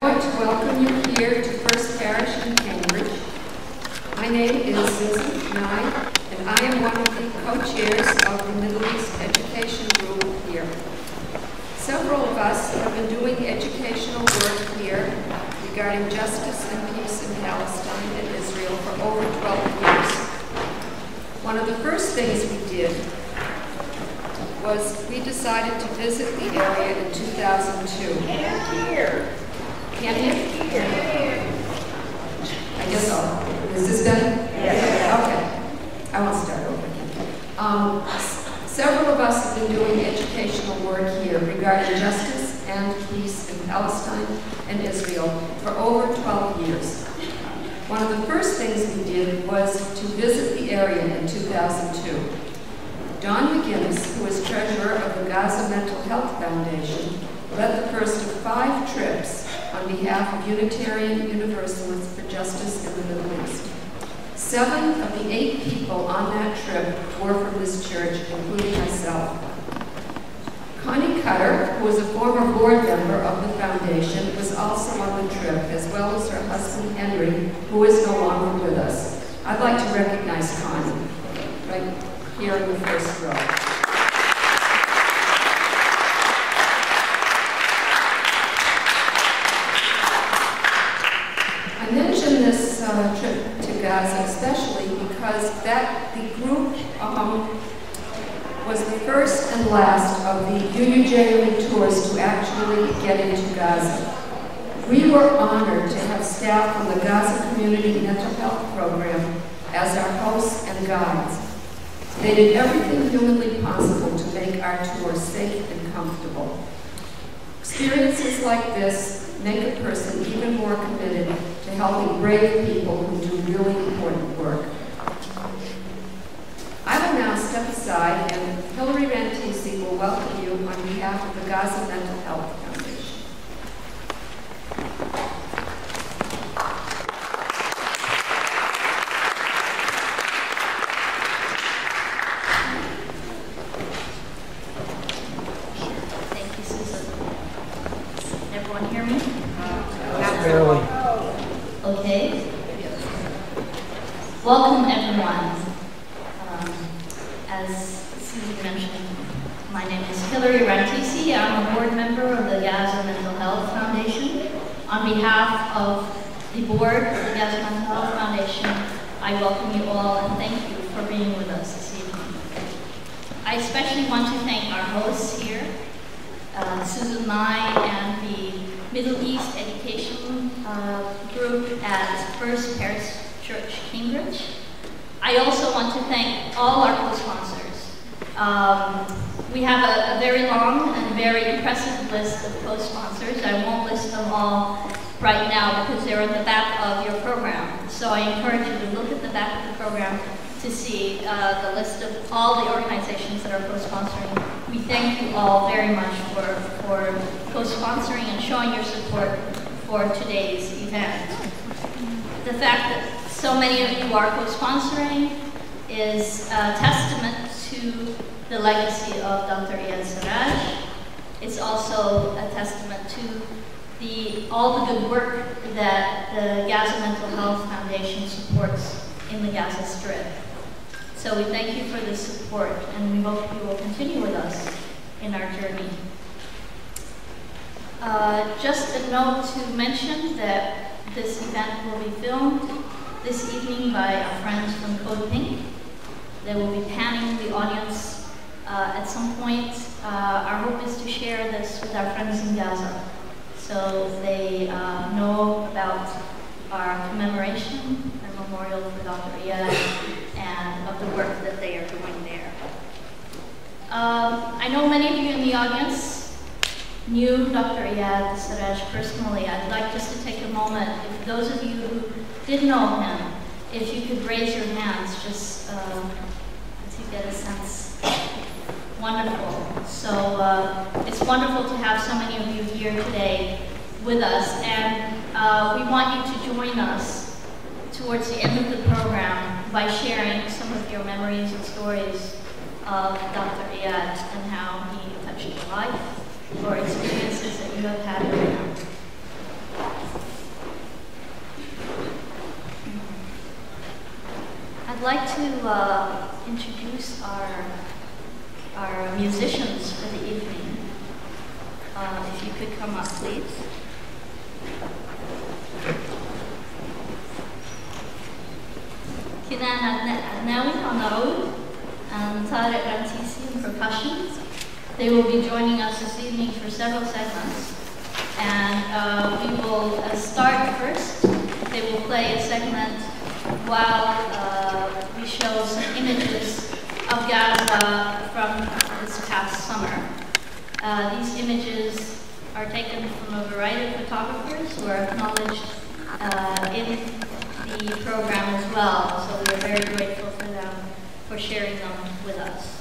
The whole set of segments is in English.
I want to welcome you here to First Parish in Cambridge. My name is Susan Nye, and I am one of the co-chairs of the Middle East Education Group here. Several of us have been doing educational work here regarding justice and peace in Palestine and Israel for over 12 years. One of the first things we did was we decided to visit the area in 2002. Here. Can't hear? I guess so. Is this done? Yes. Okay. I won't start over again. Um, s- Several of us have been doing educational work here Gaza Mental Health Foundation, led the first of five trips on behalf of Unitarian Universalists for Justice in the Middle East. Seven of the eight people on that trip were from this church, including myself. Connie Cutter, who was a former board member of the foundation, was also on the trip, as well as her husband Henry, who is no longer with us. I'd like to recognize Connie, right here in the first row. I mention this uh, trip to Gaza especially that the group um, was the first and last of the UUJ tours to actually get into Gaza. We were honored to have staff from the Gaza Community Mental Health Program as our hosts and guides. They did everything humanly possible to make our tour safe and comfortable. Experiences like this make a person even more committed to helping brave people who do really important work. I will now aside and Hillary Rantisi will welcome you on behalf of the Gaza Mental Health Foundation. Thank you, Susan. Everyone hear me? Barely. Okay. Welcome, everyone. Um, As Susan mentioned, my name is Hillary Rantisi. I'm a board member of the Gaza Mental Health Foundation. On behalf of the board of the Mental Health Foundation, I welcome you all and thank you for being with us this evening. I especially want to thank our hosts here, uh, Susan Nye and the Middle East Education uh, Group at First Parish Church, Cambridge. I also want to thank all our co-sponsors. Um, we have a, a very long and very impressive list of co-sponsors. I won't list them all right now because they're in the back of your program. So I encourage you to look at the back of the program to see uh, the list of all the organizations that are co-sponsoring. We thank you all very much for, for co-sponsoring and showing your support for today's event. The fact that so many of you are co-sponsoring is a testament to the legacy of Dr. Iyad Sarraj. It's also a testament to the, all the good work that the Gaza Mental Health Foundation supports in the Gaza Strip. So we thank you for this support, and we hope you will continue with us in our journey. Uh, just a note to mention that this event will be filmed this evening by our friends from Code Pink. They will be panning the audience uh, at some point. Uh, our hope is to share this with our friends in Gaza so they uh, know about our commemoration and memorial for Dr. Iyad and of the work that they are doing there. Um, I know many of you in the audience knew Dr. Iyad Sarraj personally. I'd like just to take a moment, if those of you who did know him, if you could raise your hands just uh, to get a sense. Wonderful. So uh, it's wonderful to have so many of you here today with us, and uh, we want you to join us towards the end of the program by sharing some of your memories and stories of Dr. Iyad and how he touched your life or experiences that you have had with him. I'd like to uh, introduce our our musicians for the evening. Uh, if you could come up, please. Kinan Adnawi on oud and Tarek Rantisi on percussion. They will be joining us this evening for several segments. And uh, we will uh, start first. They will play a segment while uh, we show some images of Gaza from this past summer. Uh, these images are taken from a variety of photographers who are acknowledged uh, in the program as well, so we are very grateful for them for sharing them with us.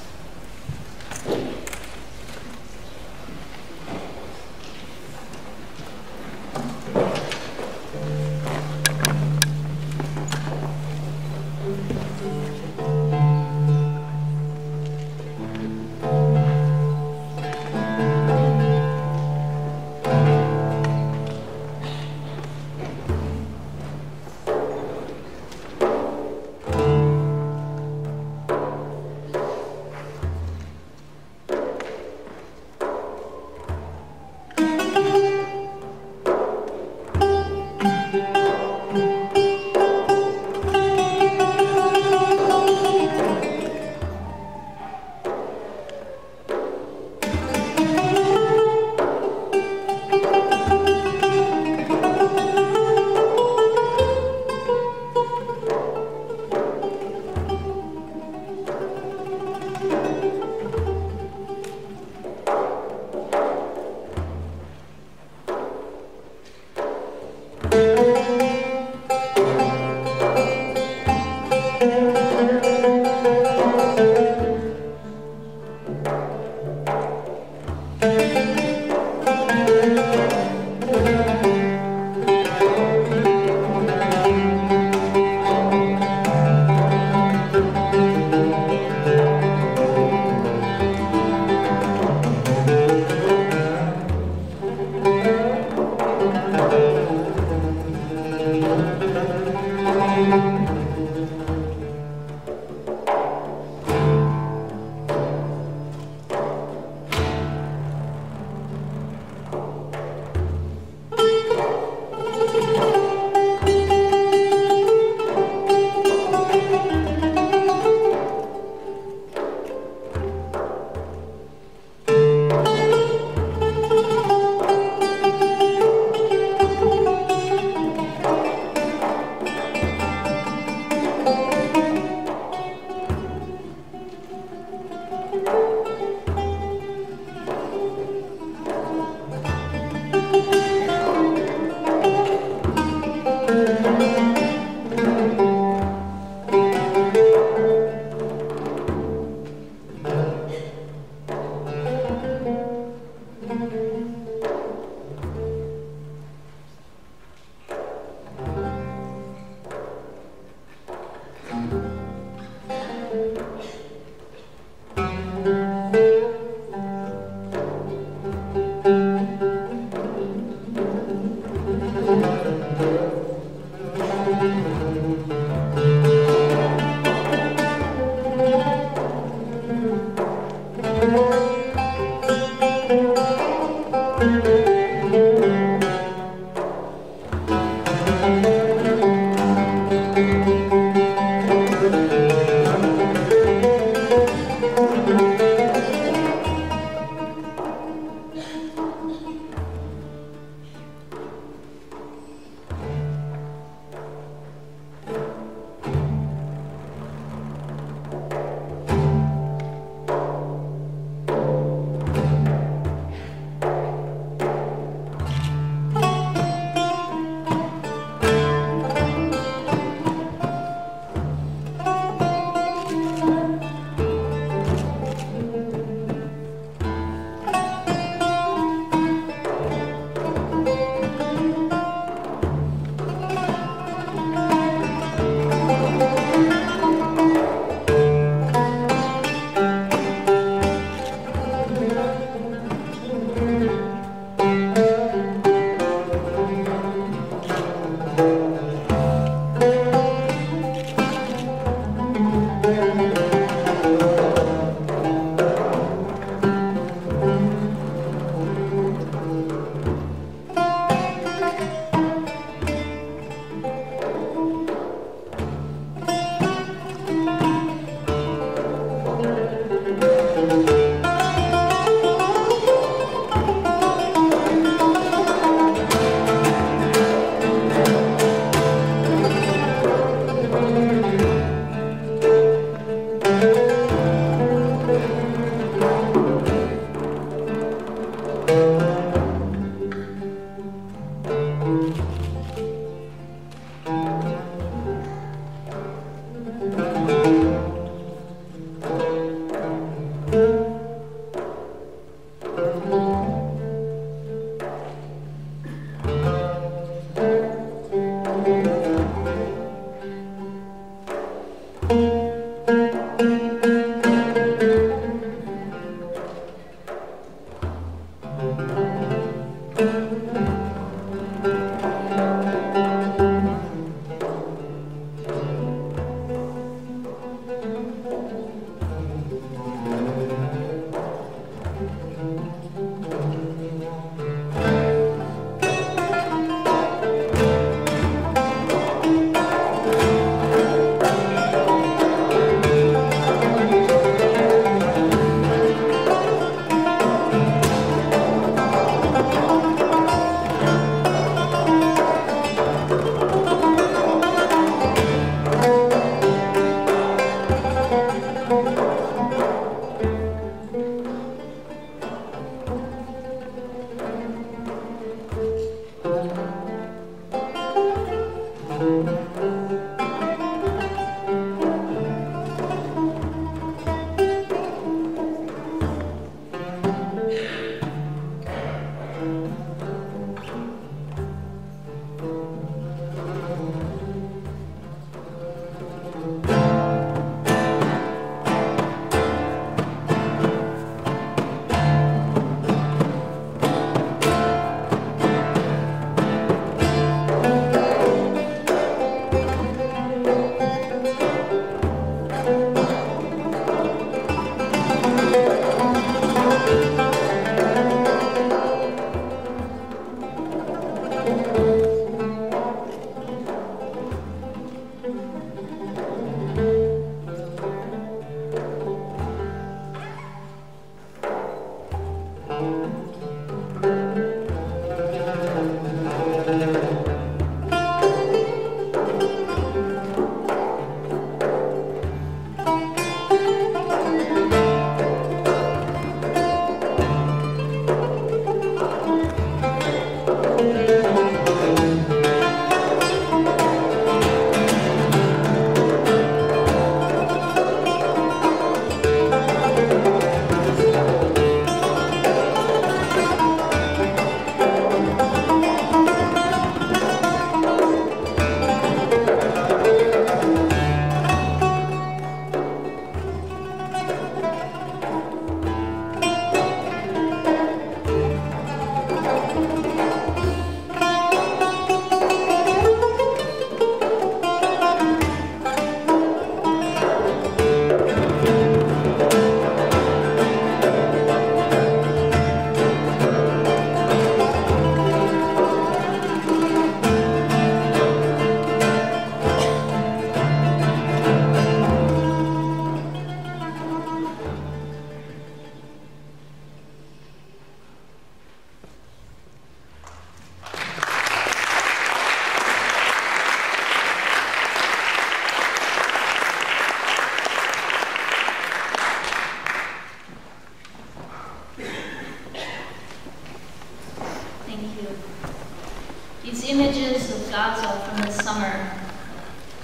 Images of Gaza from this summer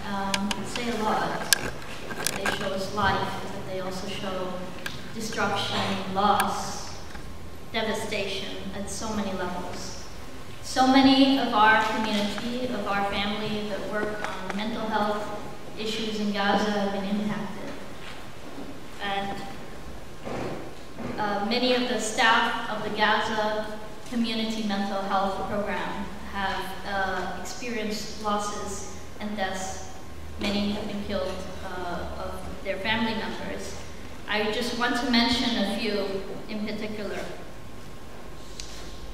um, say a lot. They show us life, but they also show destruction, loss, devastation at so many levels. So many of our community, of our family that work on mental health issues in Gaza have been impacted. And uh, many of the staff of the Gaza Community Mental Health Program have uh, experienced losses and deaths. Many have been killed uh, of their family members. I just want to mention a few in particular.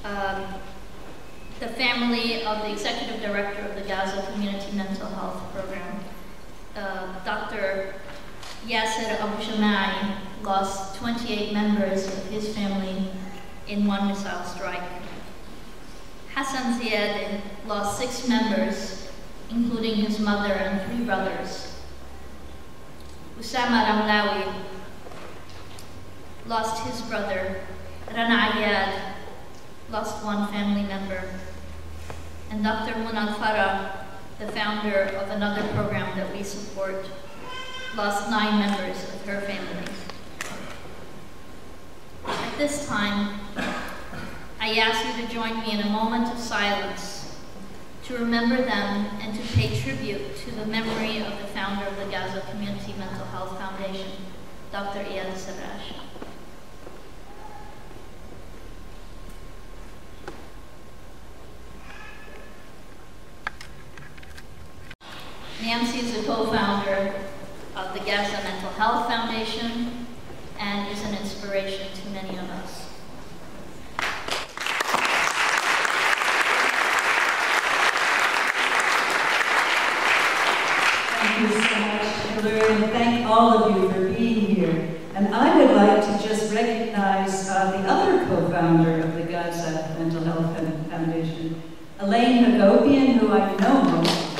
Um, the family of the executive director of the Gaza Community Mental Health Program, uh, Dr. Yasser Abu Jamei, lost 28 members of his family in one missile strike. Hassan Lost six members, including his mother and three brothers. Usama Ramlawi lost his brother. Rana Ayad lost one family member. And Dr. Munal Farah, the founder of another program that we support, lost nine members of her family. At this time, I ask you to join me in a moment of silence to remember them and to pay tribute to the memory of the founder of the Gaza Community Mental Health Foundation, Dr. Iyad Sarraj. Nancy is a co-founder of the Gaza Mental Health Foundation and is an inspiration to many of us. Thank you so much, Hillary, and thank all of you for being here. And I would like to just recognize uh, the other co-founder of the Gaza Mental Health Foundation, Elaine Hagopian, who I know most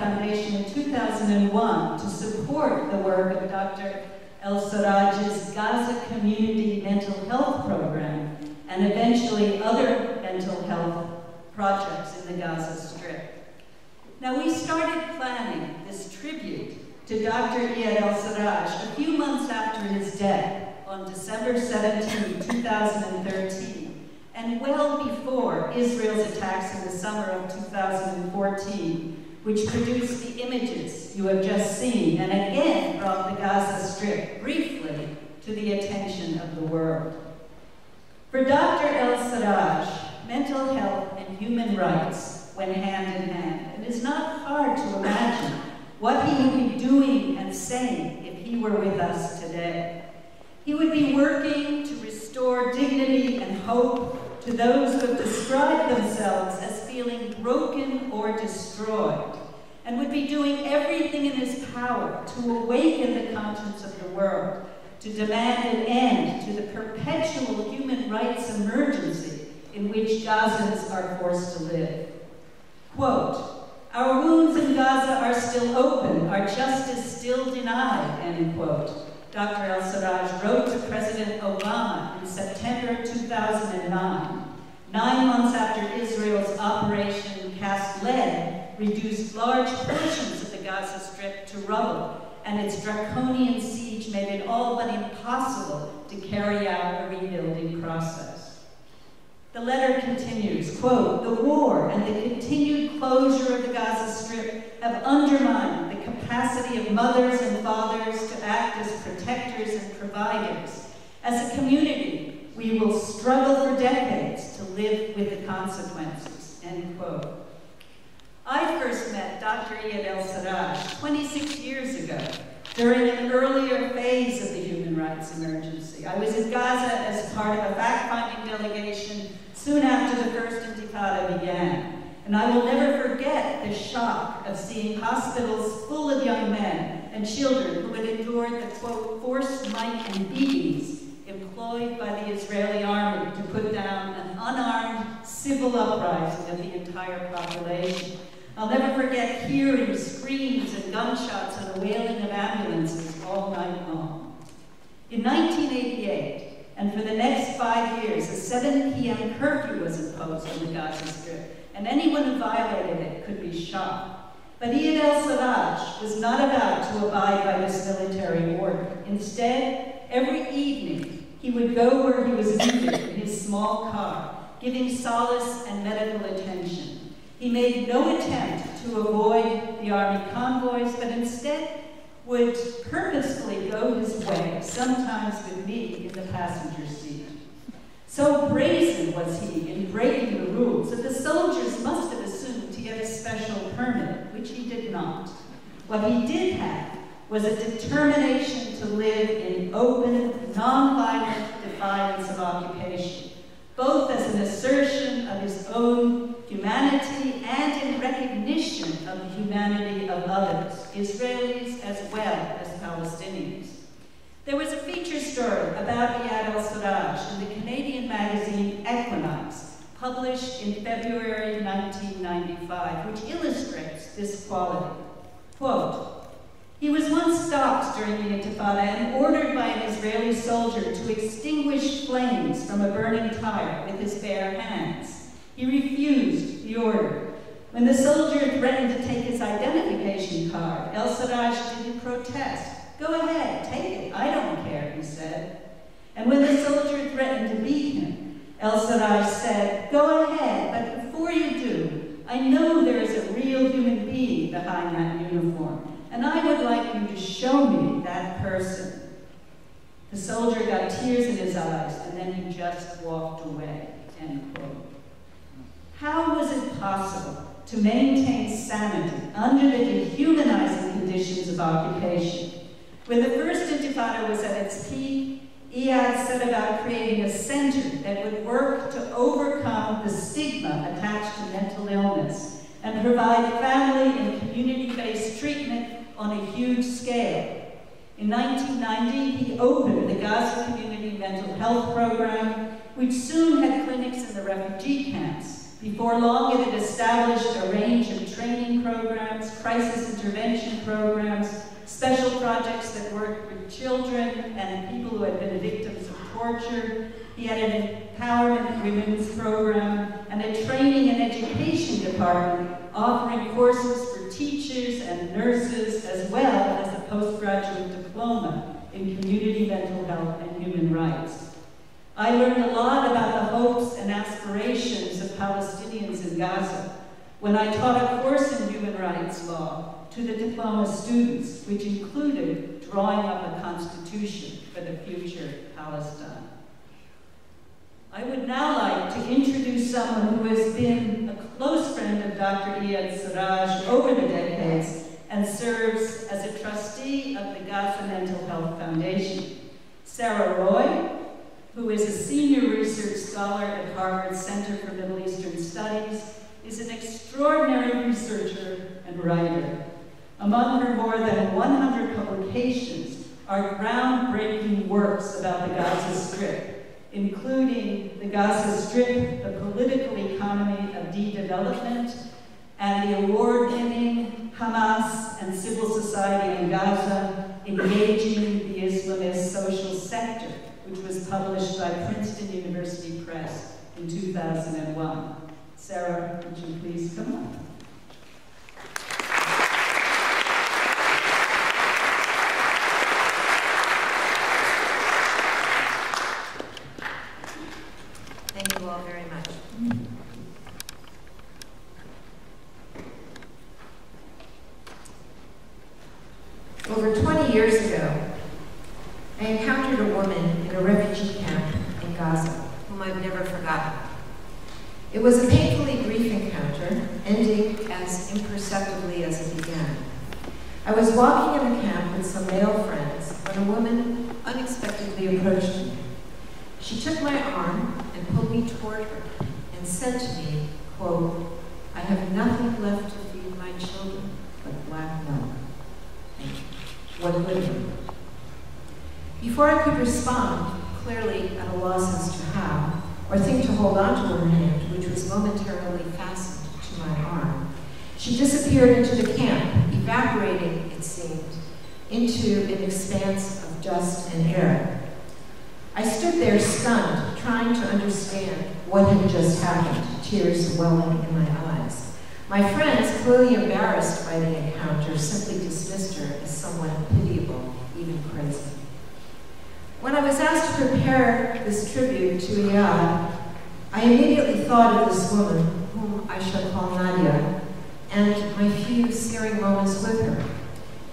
Foundation in 2001 to support the work of Dr. El Gaza Community Mental Health Program and eventually other mental health projects in the Gaza Strip. Now, we started planning this tribute to Dr. Iyad El Sarraj a few months after his death on December 17, 2013, and well before Israel's attacks in the summer of 2014, which produced the images you have just seen and again brought the Gaza Strip briefly to the attention of the world. For Dr. El Sarraj, mental health human rights went hand in hand. It is not hard to imagine what he would be doing and saying if he were with us today. He would be working to restore dignity and hope to those who have described themselves as feeling broken or destroyed, and would be doing everything in his power to awaken the conscience of the world, to demand an end to the perpetual human rights emergency in which Gazans are forced to live. Quote, our wounds in Gaza are still open, our justice still denied, end quote. Dr. El Sarraj wrote to President Obama in September 2009, nine months after Israel's Operation Cast Lead reduced large portions of the Gaza Strip to rubble, and its draconian siege made it all but impossible to carry out a rebuilding process. The letter continues, quote, the war and the continued closure of the Gaza Strip have undermined the capacity of mothers and fathers to act as protectors and providers. As a community, we will struggle for decades to live with the consequences, end quote. I first met Dr. Iyad El-Sarraj 26 years ago during an earlier phase of the human rights emergency. I was in Gaza as part of a fact-finding delegation soon after the first intifada began. And I will never forget the shock of seeing hospitals full of young men and children who had endured the, quote, forced might and beatings employed by the Israeli army to put down an unarmed civil uprising of the entire population. I'll never forget hearing screams and gunshots and the wailing of ambulances all night long. In 1988, and for the next five years, a 7 p.m. curfew was imposed on the Gaza Strip, and anyone who violated it could be shot. But Iyad el-Sarraj was not about to abide by this military order. Instead, every evening, he would go where he was needed in his small car, giving solace and medical attention. He made no attempt to avoid the army convoys, but instead would purposefully go his way, sometimes with me in the passenger seat. So brazen was he in breaking the rules that the soldiers must have assumed he had a special permit, which he did not. What he did have was a determination to live in open, nonviolent defiance of occupation, both as an assertion of his own humanity and in recognition of the humanity of others, Israelis as well as Palestinians. There was a feature story about Iyad el-Sarraj in the Canadian magazine Equinox, published in February 1995, which illustrates this quality. Quote, he was once stopped during the Intifada and ordered by an Israeli soldier to extinguish flames from a burning tire with his bare hands. He refused the order. When the soldier threatened to take his identification card, El-Sarraj didn't protest. Go ahead, take it, I don't care, he said. And when the soldier threatened to beat him, El-Sarraj said, go ahead, but before you do, I know there is a real human being behind that uniform and I would like you to show me that person. The soldier got tears in his eyes, and then he just walked away, end quote. How was it possible to maintain sanity under the dehumanizing conditions of occupation? When the first intifada was at its peak, Iyad set about creating a center that would work to overcome the stigma attached to mental illness and provide family and community-based treatment on a huge scale. In 1990, he opened the Gaza Community Mental Health Program, which soon had clinics in the refugee camps. Before long, it had established a range of training programs, crisis intervention programs, special projects that worked with children and people who had been victims of torture. He had an empowerment women's program and a training and education department offering courses teachers and nurses, as well as a postgraduate diploma in community mental health and human rights. I learned a lot about the hopes and aspirations of Palestinians in Gaza when I taught a course in human rights law to the diploma students, which included drawing up a constitution for the future Palestine. I would now like to introduce someone who has been a close friend of Dr. Iyad Sarraj over the decades and serves as a trustee of the Gaza Mental Health Foundation. Sarah Roy, who is a senior research scholar at Harvard Center for Middle Eastern Studies, is an extraordinary researcher and writer. Among her more than 100 publications are groundbreaking works about the Gaza Strip, including The Gaza Strip, The Political Economy of De-Development, and the award-winning Hamas and Civil Society in Gaza, Engaging the Islamist Social Sector, which was published by Princeton University Press in 2001. Sarah, would you please come on? Thank you all very much. Over 20 years ago, I encountered a woman in a refugee camp in Gaza whom I've never forgotten. It was a painfully brief encounter, ending as imperceptibly as it began. I was walking in the camp with some male friends when a woman unexpectedly approached me. She took my arm and pulled me toward her and said to me, quote, I have nothing left to feed my children but black milk. Thank you. What would it? Before I could respond, clearly at a loss as to how, or think to hold on to her hand, which was momentarily fastened to my arm, she disappeared into the camp, evaporating, it seemed, into an expanse of dust and air. I stood there stunned, trying to understand what had just happened, tears welling in my eyes. My friends, clearly embarrassed by the encounter, simply dismissed her as someone pitiable, even crazy. When I was asked to prepare this tribute to Iyad, I immediately thought of this woman, whom I shall call Nadia, and my few searing moments with her.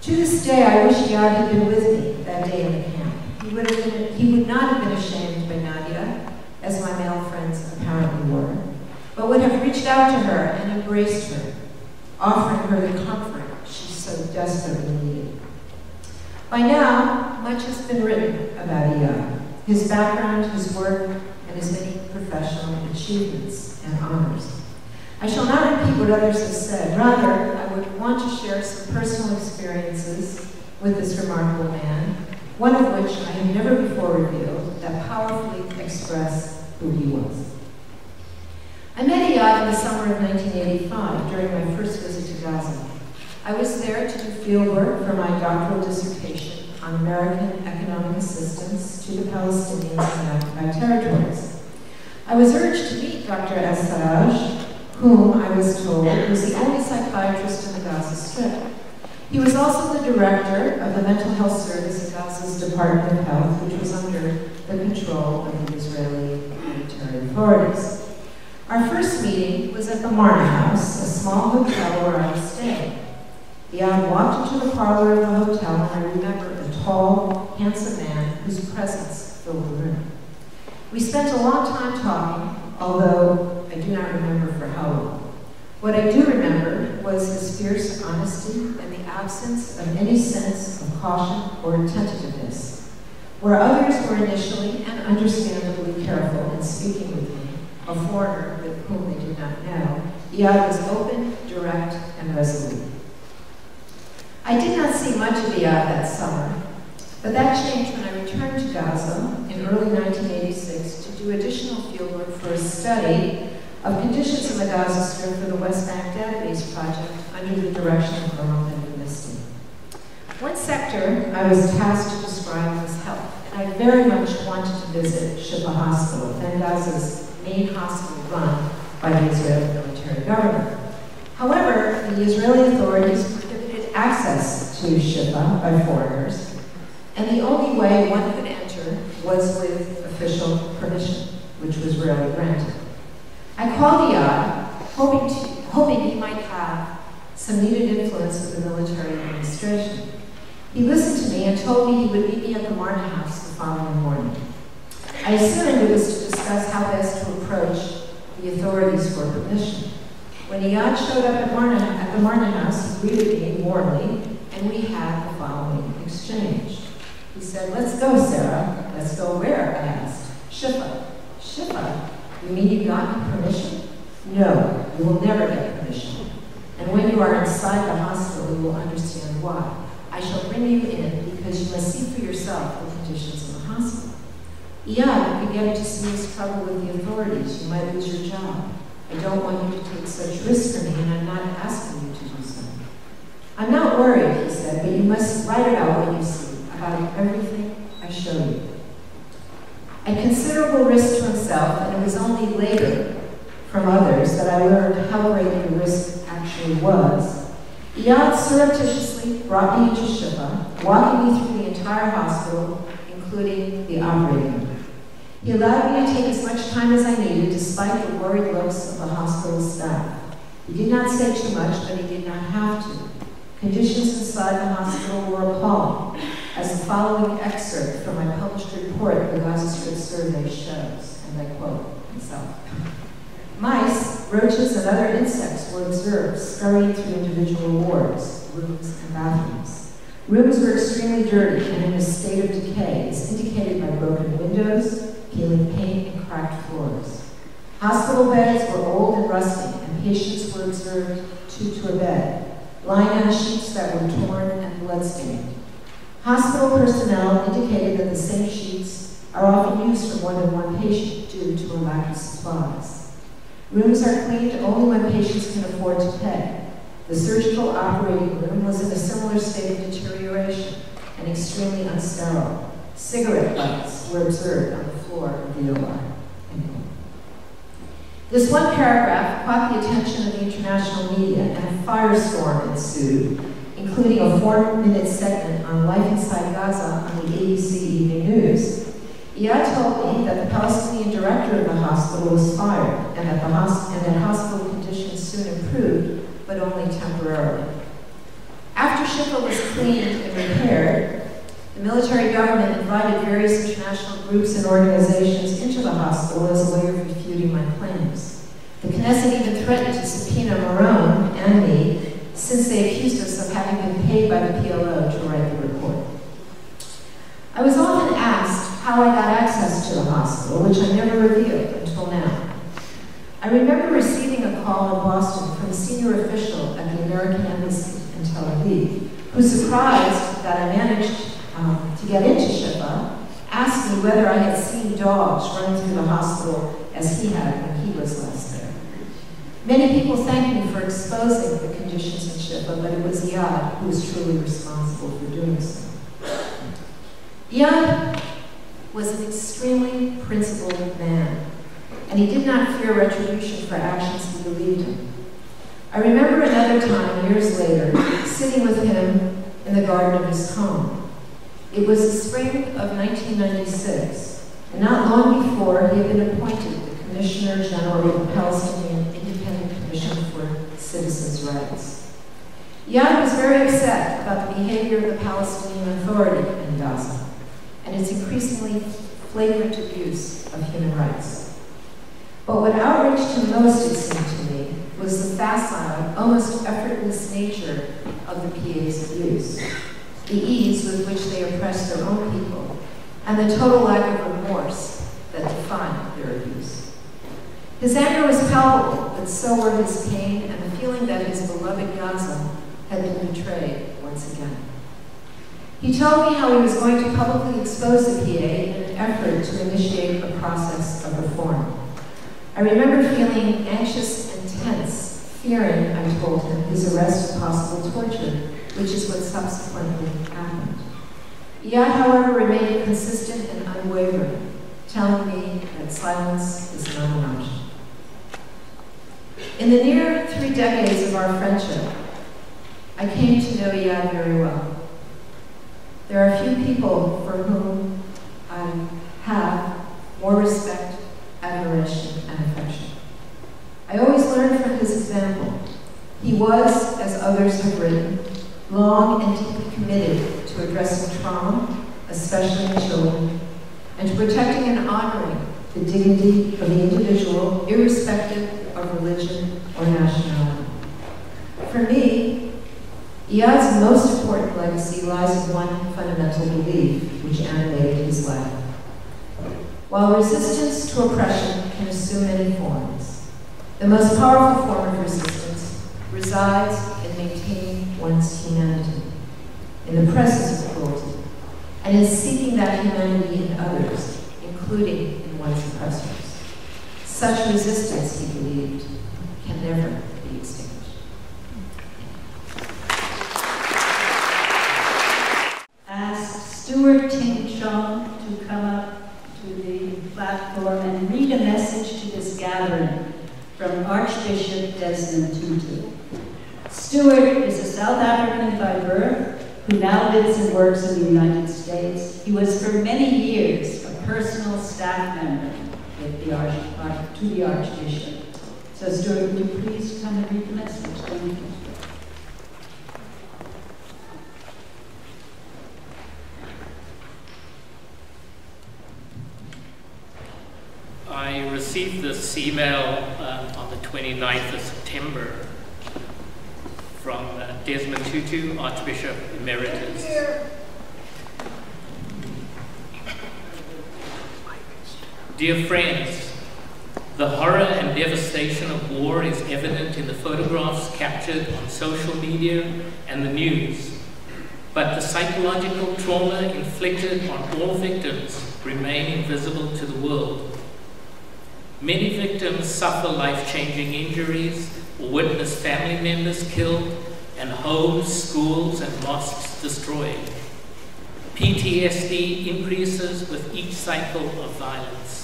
To this day, I wish Iyad had been with me that day in the camp. He would, have been, he would not have been ashamed by Nadia, as my male friends apparently were, but would have reached out to her and embraced her, offering her the comfort she so desperately needed. By now, much has been written about Iyad, his background, his work, and his many professional achievements and honors. I shall not repeat what others have said. Rather, want to share some personal experiences with this remarkable man, one of which I have never before revealed, that powerfully express who he was. I met Iyad in the summer of 1985 during my first visit to Gaza. I was there to do fieldwork for my doctoral dissertation on American economic assistance to the Palestinians in occupied territories. I was urged to meet Dr. El-Sarraj, whom I was told was the only psychiatrist in the Gaza Strip. He was also the director of the mental health service in Gaza's Department of Health, which was under the control of the Israeli military authorities. Our first meeting was at the Marna House, a small hotel where I was staying. Iyad walked into the parlor of the hotel, and I remember a tall, handsome man whose presence filled the room. We spent a long time talking, although I do not remember for how long. What I do remember was his fierce honesty and the absence of any sense of caution or tentativeness. Where others were initially and understandably careful in speaking with me, a foreigner with whom they did not know, Iyad was open, direct, and resolute. I did not see much of Iyad that summer, but that changed when I returned to Gaza in early 1986 to do additional fieldwork for a study of conditions in the Gaza Strip for the West Bank Database Project under the direction of Carl Benvenisti. One sector I was tasked to describe was health, and I very much wanted to visit Shifa Hospital, then Gaza's main hospital run by the Israeli military government. However, the Israeli authorities prohibited access to Shifa by foreigners, and the only way one could enter was with official permission, which was rarely granted. I called Iyad, hoping, hoping he might have some needed influence with the military administration. He listened to me and told me he would meet me at the Marna House the following morning. I assumed it was to discuss how best to approach the authorities for permission. When Iyad showed up at, Marna, at the Marna House, he greeted me warmly, and we had the following exchange. He said, let's go, Sarah. Let's go where? I asked. Shifa. Shifa? You mean you got permission? No, you will never get permission. And when you are inside the hospital, you will understand why. I shall bring you in because you must see for yourself the conditions of the hospital. Iyad, you get into serious trouble with the authorities, you might lose your job. I don't want you to take such risks for me, and I'm not asking you to do so. I'm not worried, he said, but you must write about what you see, everything I show you. At considerable risk to himself, and it was only later from others that I learned how great the risk actually was, Iyad surreptitiously brought me into Shifa, walking me through the entire hospital, including the operating room. He allowed me to take as much time as I needed, despite the worried looks of the hospital staff. He did not say too much, but he did not have to. Conditions inside the hospital were appalling, as the following excerpt from my published report, the Gaza Strip Survey, shows, and I quote myself. Mice, roaches, and other insects were observed scurrying through individual wards, rooms, and bathrooms. Rooms were extremely dirty and in a state of decay, as indicated by broken windows, peeling paint, and cracked floors. Hospital beds were old and rusty, and patients were observed two to a bed, lying on sheets that were torn and bloodstained. Hospital personnel indicated that the same sheets are often used for more than one patient due to a lack of supplies. Rooms are cleaned only when patients can afford to pay. The surgical operating room was in a similar state of deterioration and extremely unsterile. Cigarette butts were observed on the floor of the OR. This one paragraph caught the attention of the international media and a firestorm ensued, including a four-minute segment on life inside Gaza on the ABC Evening News Iyad told me that the Palestinian director of the hospital was fired and that, the hosp- and that hospital conditions soon improved, but only temporarily. After Shifa was cleaned and repaired, the military government invited various international groups and organizations into the hospital as a way of refuting my claims. The Knesset even threatened to subpoena Meron and me since they accused us of having been paid by the PLO to write the report. I was often asked how I got access to the hospital, which I never revealed until now. I remember receiving a call in Boston from a senior official at the American Embassy in Tel Aviv, who, surprised that I managed um, to get into Shifa, asked me whether I had seen dogs running through the hospital as he had when he was last there. Many people thanked me for exposing the conditions in Shifa, but it was Iyad who was truly responsible for doing so. Iyad was an extremely principled man, and he did not fear retribution for actions he believed in. I remember another time, years later, sitting with him in the garden of his home. It was the spring of 1996, and not long before, he had been appointed the Commissioner General of the Palestinian Rights. Iyad was very upset about the behavior of the Palestinian Authority in Gaza and its increasingly flagrant abuse of human rights. But what outraged him most, it seemed to me, was the facile, almost effortless nature of the PA's abuse, the ease with which they oppressed their own people, and the total lack of remorse that defined their abuse. His anger was palpable, but so were his pain and the feeling that his beloved Gaza had been betrayed once again. He told me how he was going to publicly expose the PA in an effort to initiate a process of reform. I remember feeling anxious and tense, fearing, I told him, his arrest and possible torture, which is what subsequently happened. Iyad, however, remained consistent and unwavering, telling me that silence is not an option. In the near three decades of our friendship, I came to know Iyad very well. There are few people for whom I have more respect, admiration, and affection. I always learned from his example. He was, as others have written, long and deeply committed to addressing trauma, especially in children, and to protecting and honoring the dignity of the individual, irrespective of religion or nationality. For me, Iyad's most important legacy lies in one fundamental belief which animated his life. While resistance to oppression can assume many forms, the most powerful form of resistance resides in maintaining one's humanity, in the presence of cruelty, and in seeking that humanity in others, including in one's oppressors. Such resistance, he believed, can never be extinguished. Ask Stuart Ting Chong to come up to the platform and read a message to this gathering from Archbishop Desmond Tutu. Stuart is a South African by birth who now lives and works in the United States. He was for many years a personal staff member the Arch, Arch, to the Archbishop. So Stuart, would you please come and read the message? Thank you. I received this email uh, on the 29th of September from uh, Desmond Tutu, Archbishop Emeritus. Dear friends, the horror and devastation of war is evident in the photographs captured on social media and the news. But the psychological trauma inflicted on all victims remain invisible to the world. Many victims suffer life-changing injuries or witness family members killed and homes, schools, and mosques destroyed. PTSD increases with each cycle of violence.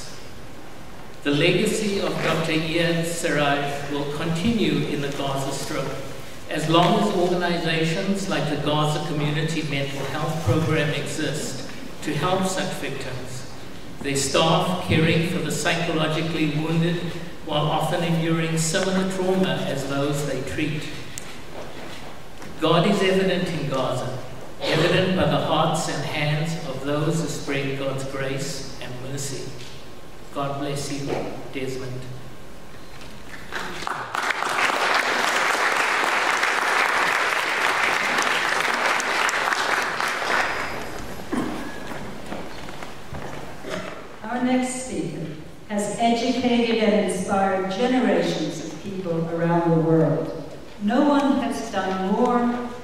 The legacy of Dr. Iyad Sarraj will continue in the Gaza Strip as long as organizations like the Gaza Community Mental Health Program exist to help such victims. Their staff caring for the psychologically wounded while often enduring similar trauma as those they treat. God is evident in Gaza, evident by the hearts and hands of those who spread God's grace and mercy. God bless you, Desmond. Our next speaker has educated and inspired generations of people around the world. No one has done more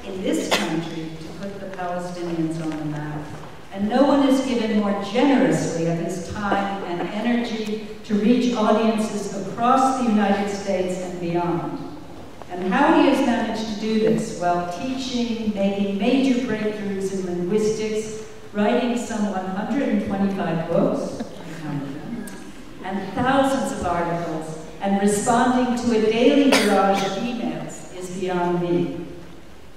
in this country to put the Palestinians on the map. And no one has given more generously of his time and energy to reach audiences across the United States and beyond. And how he has managed to do this while teaching, making major breakthroughs in linguistics, writing some 125 books, and thousands of articles, and responding to a daily barrage of emails is beyond me.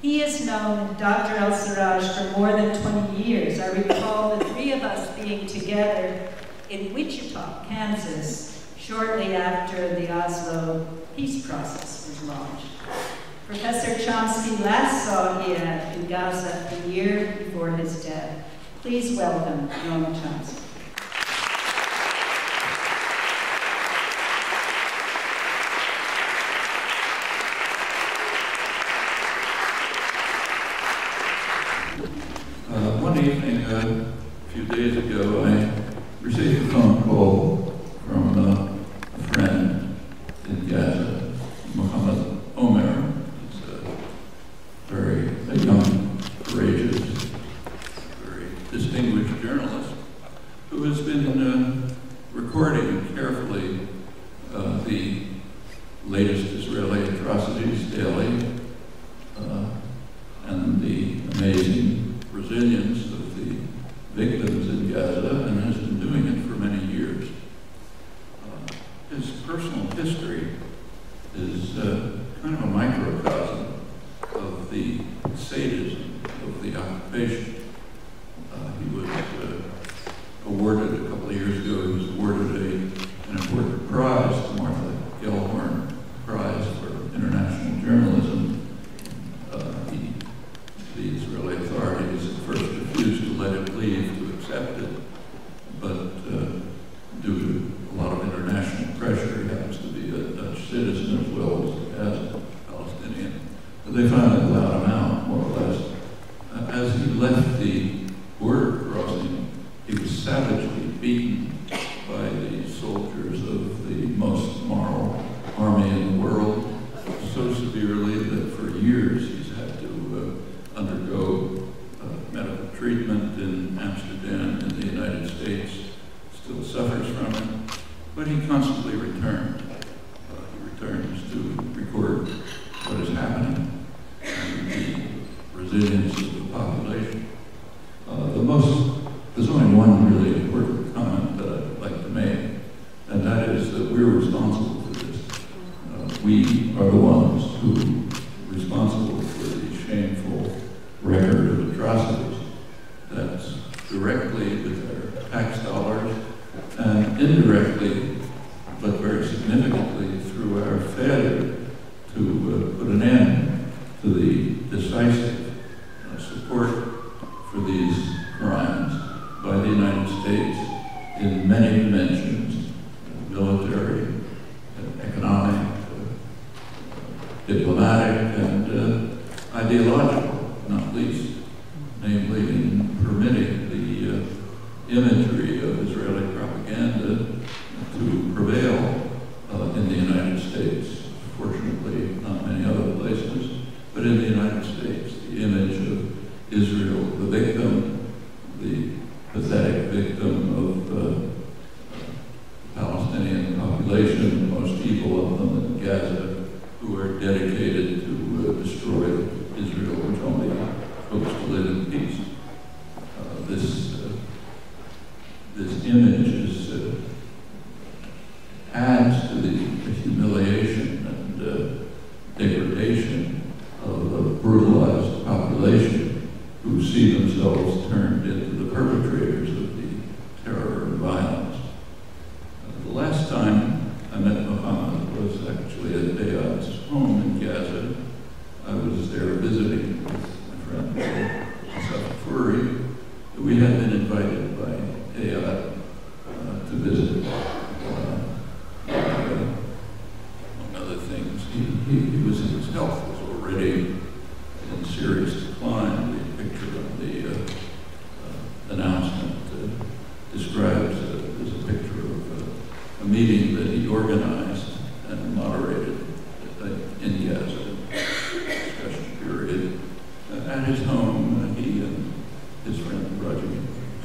He has known Dr. El Sarraj for more than 20 years. I recall the three of us being together in Wichita, Kansas, shortly after the Oslo peace process was launched. Professor Chomsky last saw Iyad in Gaza a year before his death. Please welcome Noam Chomsky. Uh, one evening, uh, a few days ago, I received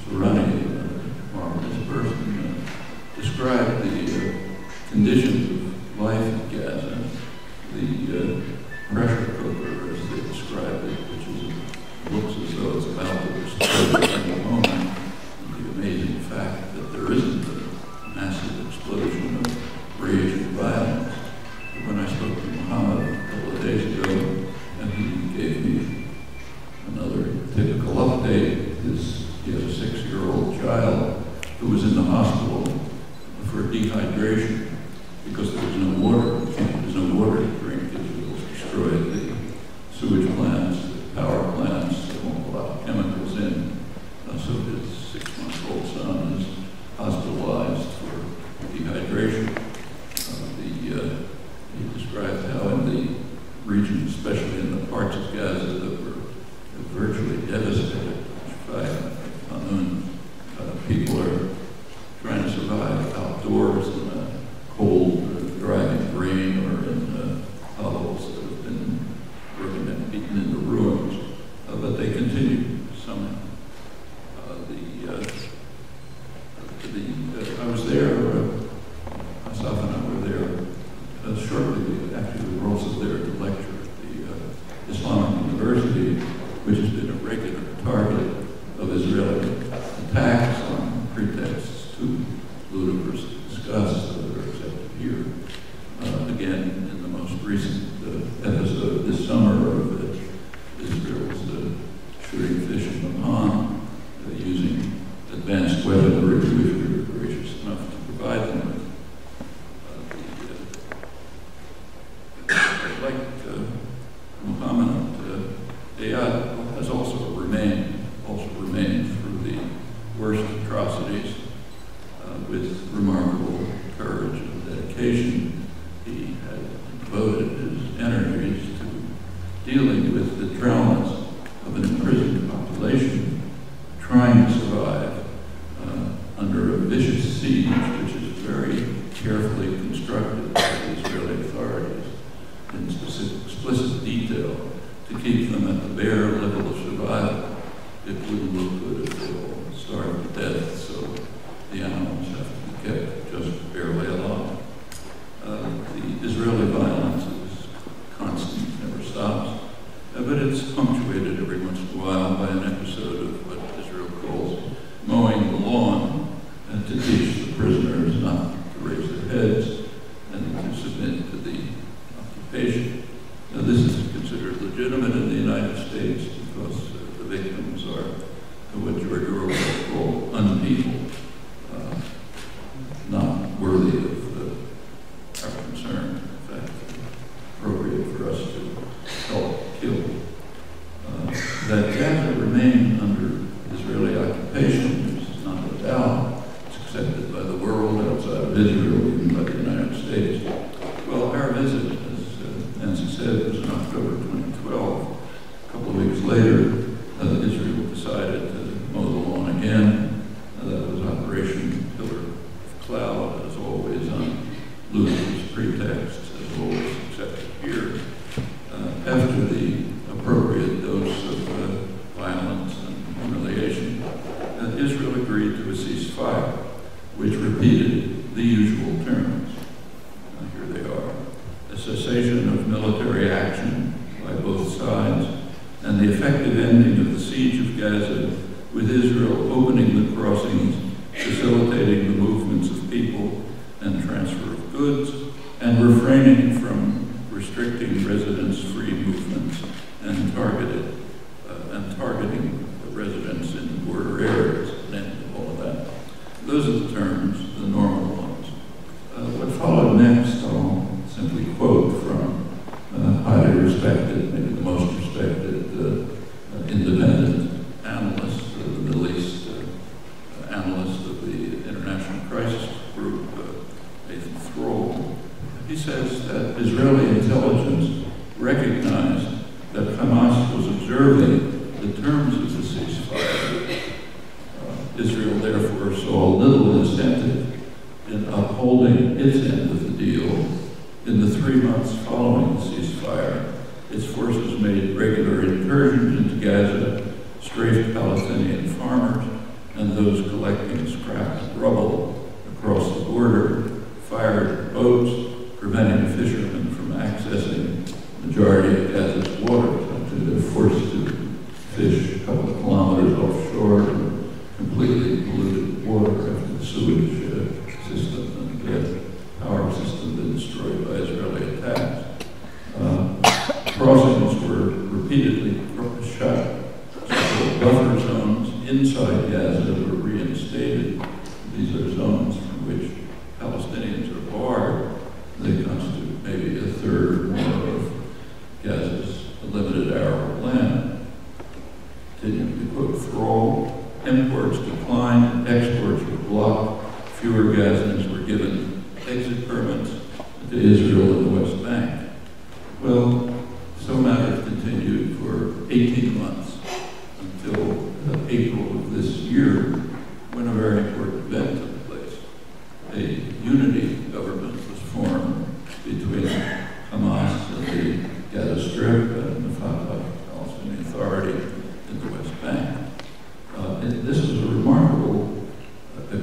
surrounding uh, marvelous person, uh, described the uh, conditions of life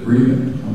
agreement.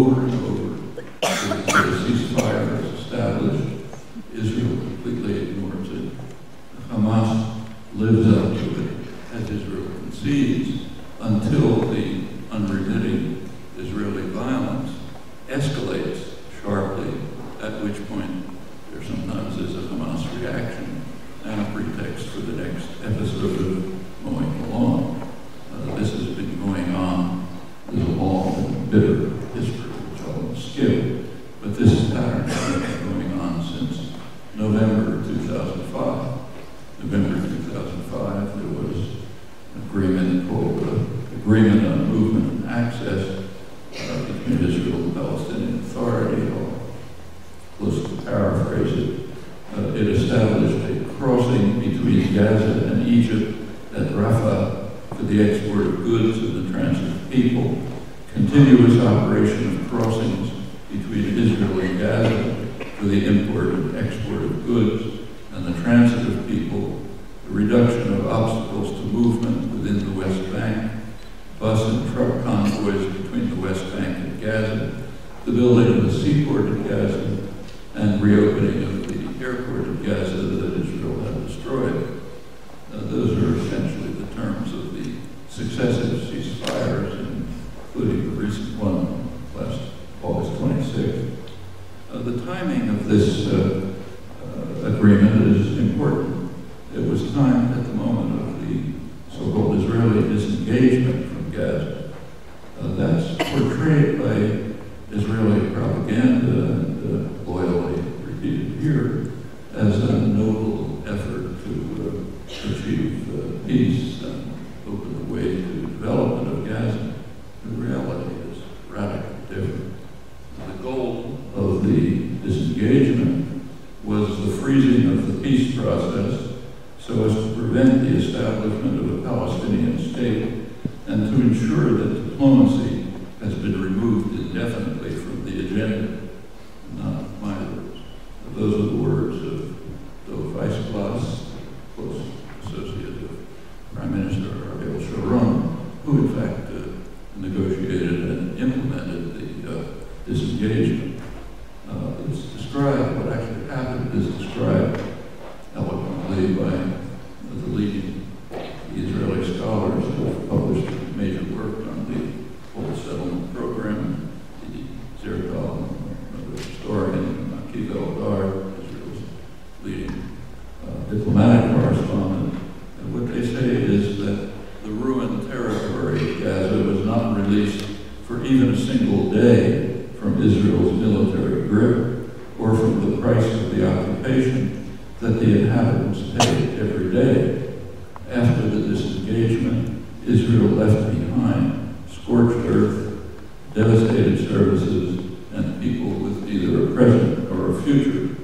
Senhor every day. After the disengagement, Israel left behind scorched earth, devastated services, and people with either a present or a future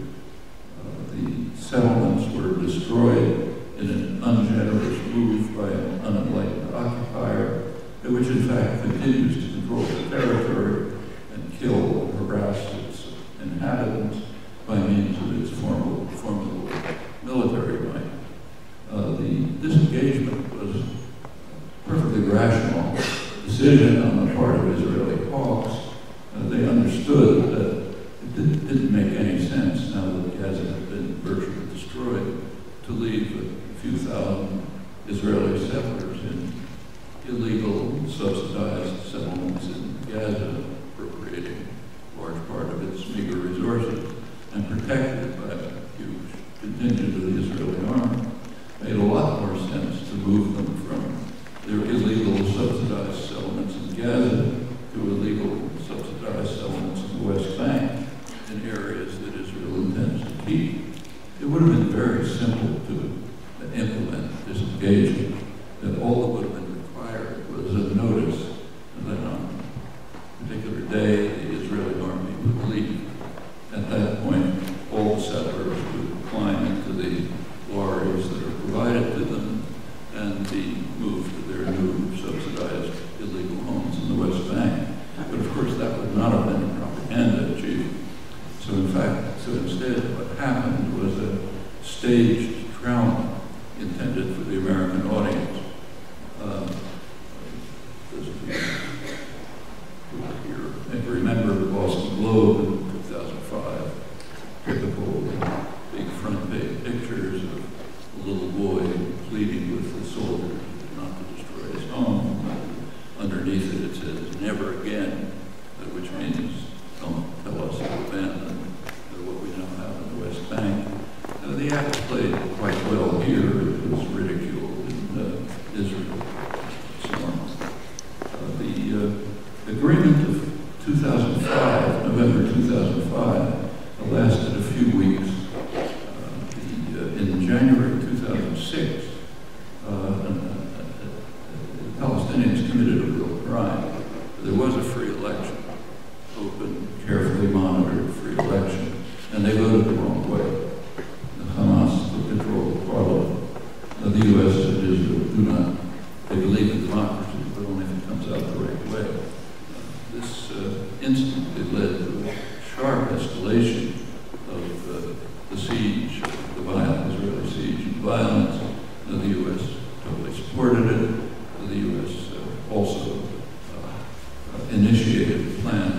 initiated plans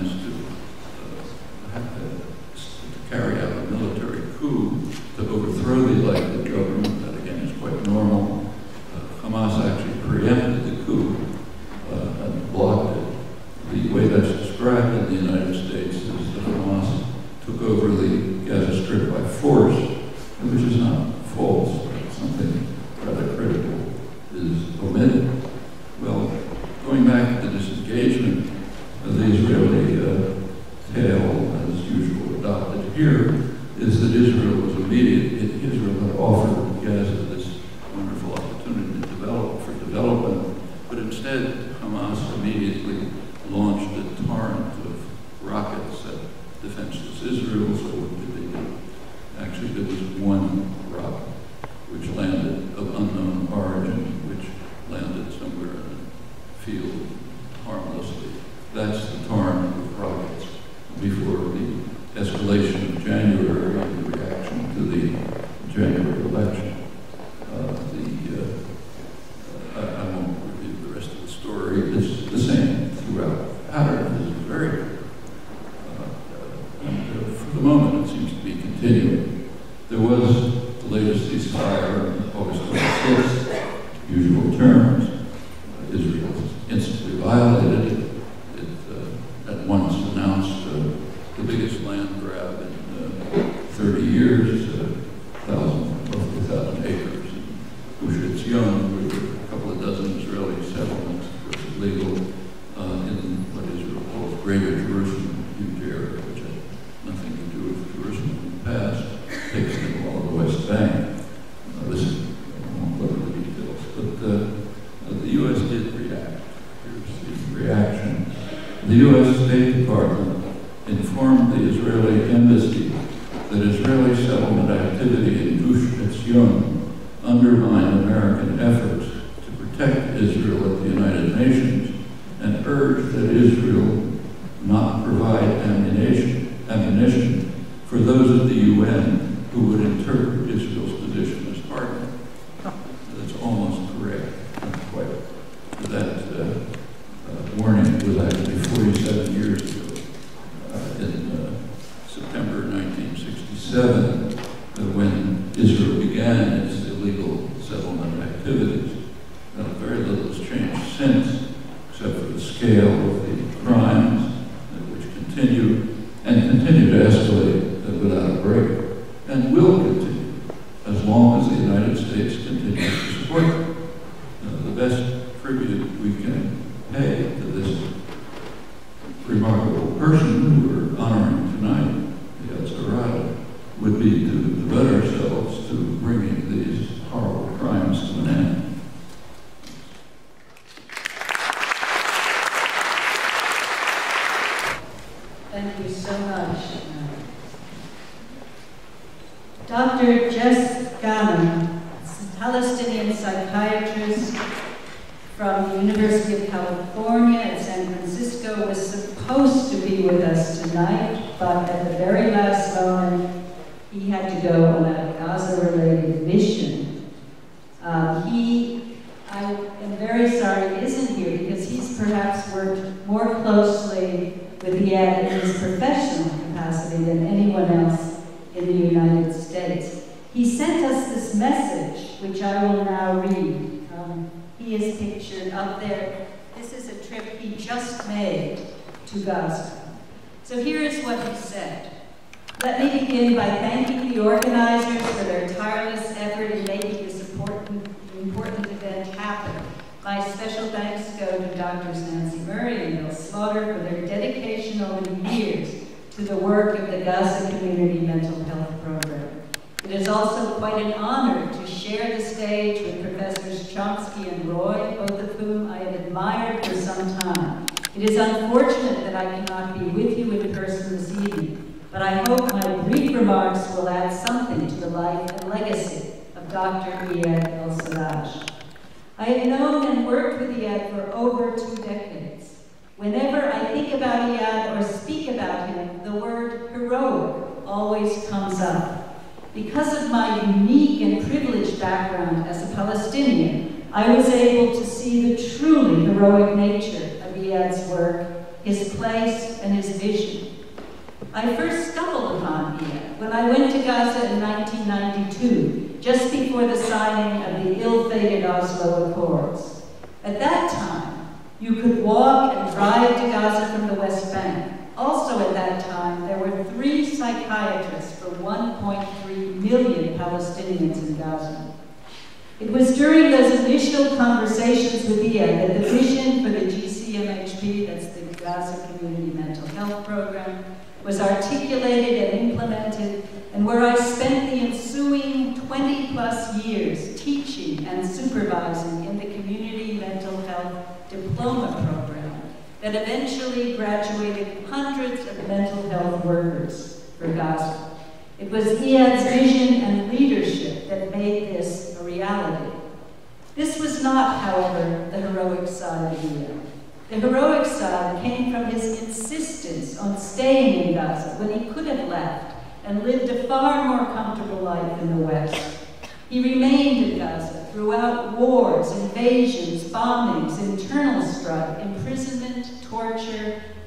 The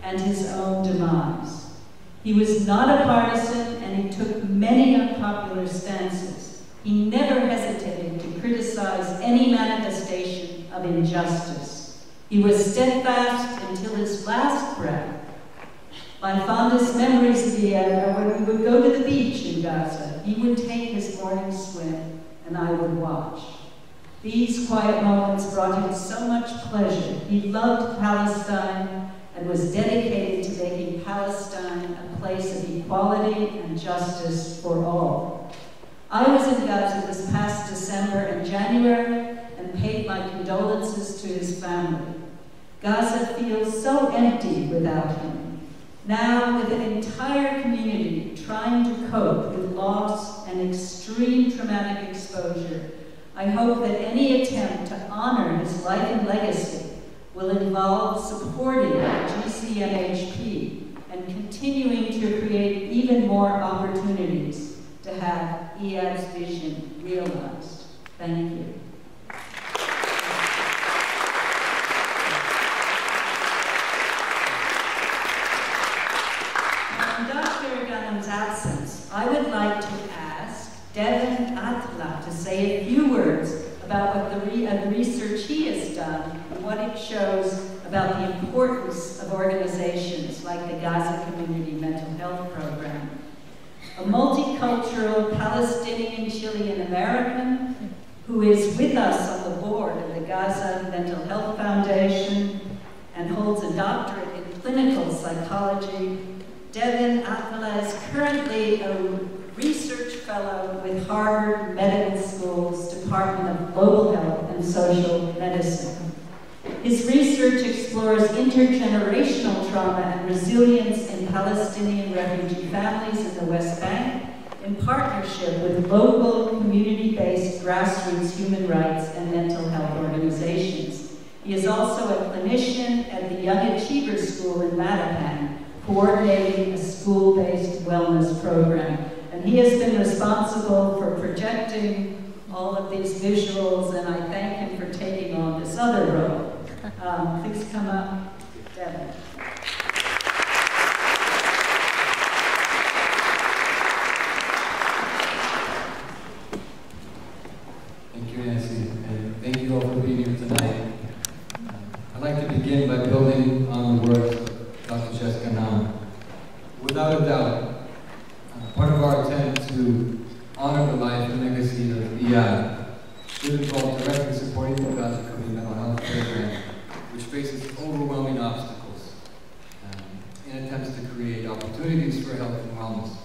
and his own demise. He was not a partisan and he took many unpopular stances. He never hesitated to criticize any manifestation of injustice. He was steadfast until his last breath. My fondest memories of Iyad are when we would go to the beach in Gaza. He would take his morning swim and I would watch. These quiet moments brought him so much pleasure. He loved Palestine and was dedicated to making Palestine a place of equality and justice for all. I was in Gaza this past December and January and paid my condolences to his family. Gaza feels so empty without him. Now, with an entire community trying to cope with loss and extreme traumatic exposure, I hope that any attempt to honor his life and legacy will involve supporting GCMHP and continuing to create even more opportunities to have Iyad's vision realized. Thank you. In Dr. Ghannam's absence, I would like to ask Devin Atallah to say a few words about what the, re uh, the research he has done and what it shows about the importance of organizations like the Gaza Community Mental Health Program. A multicultural Palestinian Chilean American who is with us on the board of the Gaza Mental Health Foundation and holds a doctorate in clinical psychology Devin Atallah is currently a research fellow with Harvard Medical School's Department of Global Health and Social Medicine. His research explores intergenerational trauma and resilience in Palestinian refugee families in the West Bank in partnership with local community-based grassroots human rights and mental health organizations. He is also a clinician at the Young Achievers School in Mattapan, coordinating a school-based wellness program. And he has been responsible for projecting all of these visuals, and I thank him for taking on this other role. Um, please come up, Devin. Thank you, Nancy, and thank you all for being here tonight. I'd like to begin by building on the words of Dr. Jess Ghannam. Without a doubt, uh, part of our attempt to honor the life and legacy of Iyad should involve directly supporting the Gaza opportunities for health and wellness.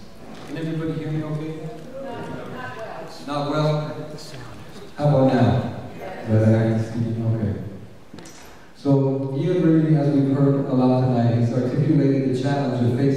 Can everybody hear me okay? No, not well. Not well? How about now? Yes. Okay. So Iyad really, as we've heard a lot tonight, has articulated the challenge of facing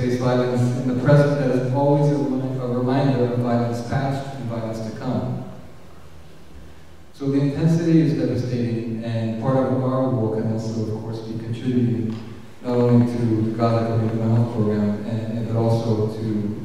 today's violence in the present that is always a, a reminder of violence past and violence to come. So the intensity is devastating, and part of our work can also, of course, be contributing not only to the Gaza Community Health Program, and, and, but also to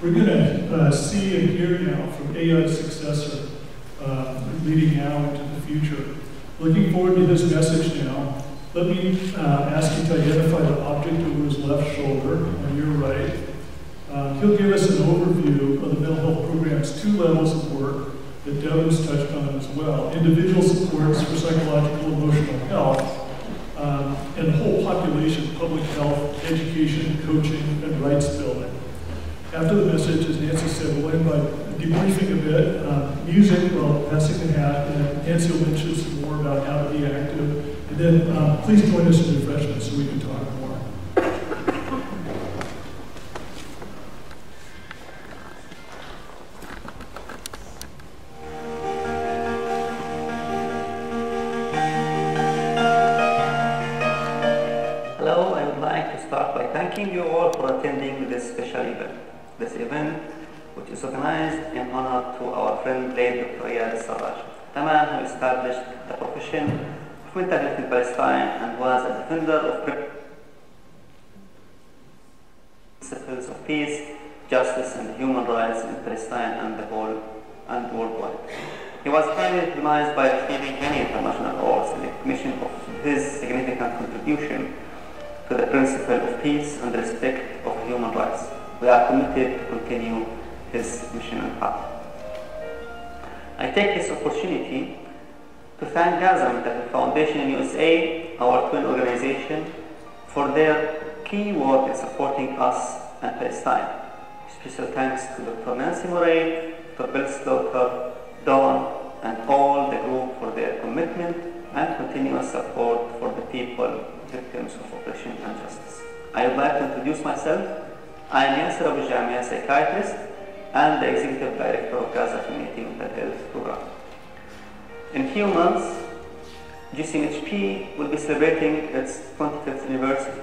We're going to uh, see and hear now from Iyad's successor, uh, leading now into the future. Looking forward to his message now. Let me uh, ask you to identify the object over his left shoulder on your right. Uh, he'll give us an overview of the mental health program's two levels of work that Devin's touched on as well. Individual supports for psychological emotional health, um, and the whole population, public health, education, coaching, and rights building. After the message, as Nancy said, we'll end by debriefing a bit, uh, music, well, passing the hat, and Nancy will mention some more about how to be active. And then uh, please join us in refreshments so we can talk of mental health in Palestine and was a defender of principles of peace, justice, and human rights in Palestine and the whole and worldwide. He was highly recognized by receiving many international awards in recognition of his significant contribution to the principle of peace and respect of human rights. We are committed to continue his mission and path. I take this opportunity to thank Gaza Mental Health Foundation in USA, our twin organization, for their key work in supporting us and Palestine. Special thanks to Dr. Nancy Murray, Dr. Bill Slaughter, Dawn, and all the group for their commitment and continuous support for the people victims of oppression and justice. I would like to introduce myself. I am Yasser Abu Jamei, psychiatrist and the executive director of Gaza Community Mental Health Program. In few months, GCMHP will be celebrating its 25th anniversary.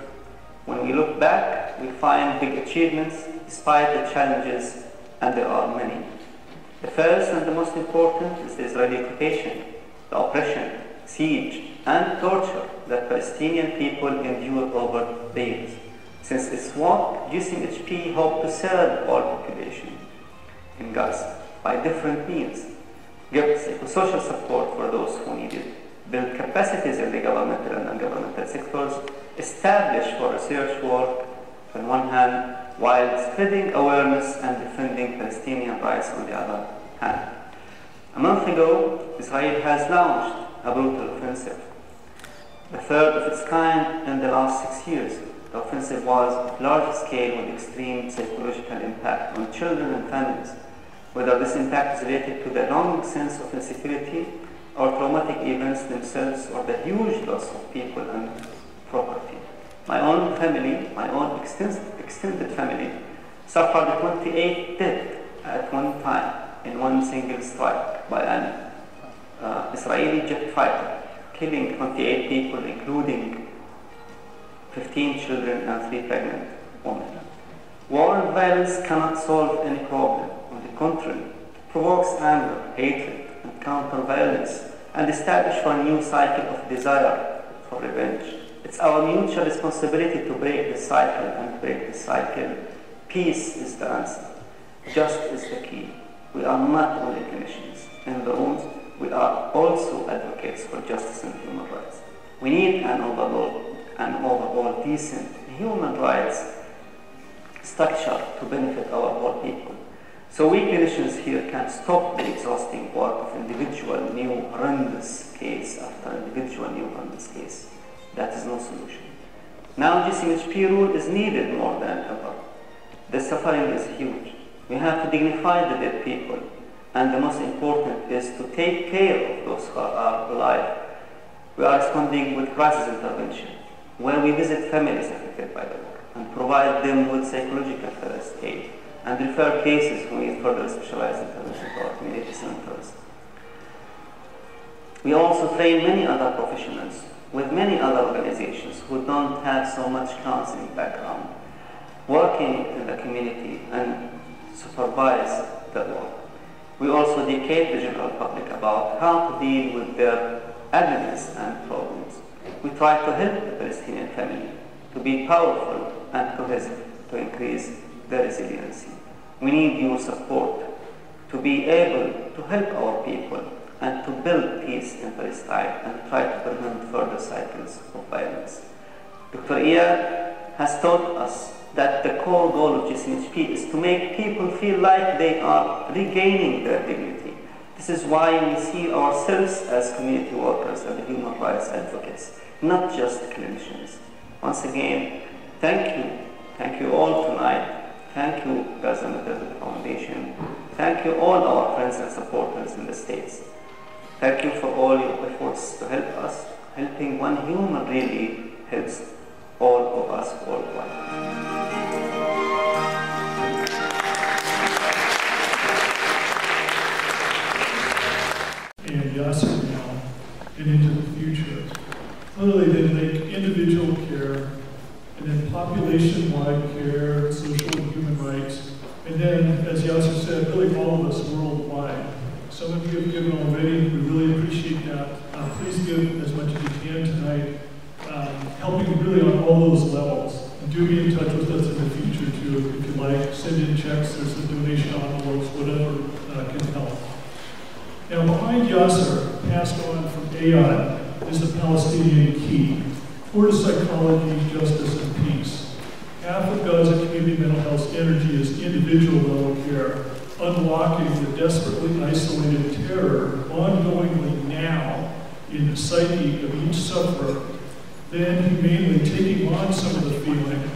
When we look back, we find big achievements despite the challenges, and there are many. The first and the most important is the Israeli occupation, the oppression, siege, and torture that Palestinian people endure over the years. Since its work, GCMHP hoped to serve all population in Gaza by different means, give social support for those who need it, build capacities in the governmental and non-governmental sectors, establish for research work on one hand, while spreading awareness and defending Palestinian rights on the other hand. A month ago, Israel has launched a brutal offensive, the third of its kind in the last six years. The offensive was large scale with extreme psychological impact on children and families, whether this impact is related to the long sense of insecurity or traumatic events themselves or the huge loss of people and property. My own family, my own extended family, suffered 28 deaths at one time in one single strike by an uh, Israeli jet fighter, killing 28 people, including 15 children and 3 pregnant women. War violence cannot solve any problem. The contrary, provokes anger, hatred, and counter-violence, and establish a new cycle of desire for revenge. It's our mutual responsibility to break the cycle and break the cycle. Peace is the answer. just is the key. We are not only clinicians in the rooms, we are also advocates for justice and human rights. We need an overall, an overall decent human rights structure to benefit our whole people. So we clinicians here can stop the exhausting work of individual new horrendous case after individual new horrendous case. That is no solution. Now GCMHP rule is needed more than ever. The suffering is huge. We have to dignify the dead people. And the most important is to take care of those who are alive. We are responding with crisis intervention, where we visit families affected by the war and provide them with psychological first aid and refer cases who need further specialized to our community centers. We also train many other professionals with many other organizations who don't have so much counseling background, working in the community and supervise the work. We also educate the general public about how to deal with their agonies and problems. We try to help the Palestinian family to be powerful and cohesive to increase their resiliency. We need your support to be able to help our people and to build peace in Palestine and try to prevent further cycles of violence. Dr. Iyad has taught us that the core goal of GCHP is to make people feel like they are regaining their dignity. This is why we see ourselves as community workers and human rights advocates, not just clinicians. Once again, thank you. Thank you all tonight. Thank you, Gaza Maternity Foundation. Thank you all our friends and supporters in the States. Thank you for all your efforts to help us. Helping one human really helps all of us worldwide. and Yasser now and into the future. Clearly, they link individual care and then population-wide care, social and then, as Yasser said, really all of us worldwide. Some of you have given already, we really appreciate that. Uh, please give as much as you can tonight, um, helping really on all those levels. And do be in touch with us in the future too, if you like. Send in checks, there's a donation envelopes, whatever uh, can help. Now, behind Yasser, passed on from Iyad, is the Palestinian key toward psychology, justice, and peace. Half of Gaza community mental health energy is individual level care, unlocking the desperately isolated terror ongoingly now in the psyche of each sufferer, then humanely taking on some of the feeling,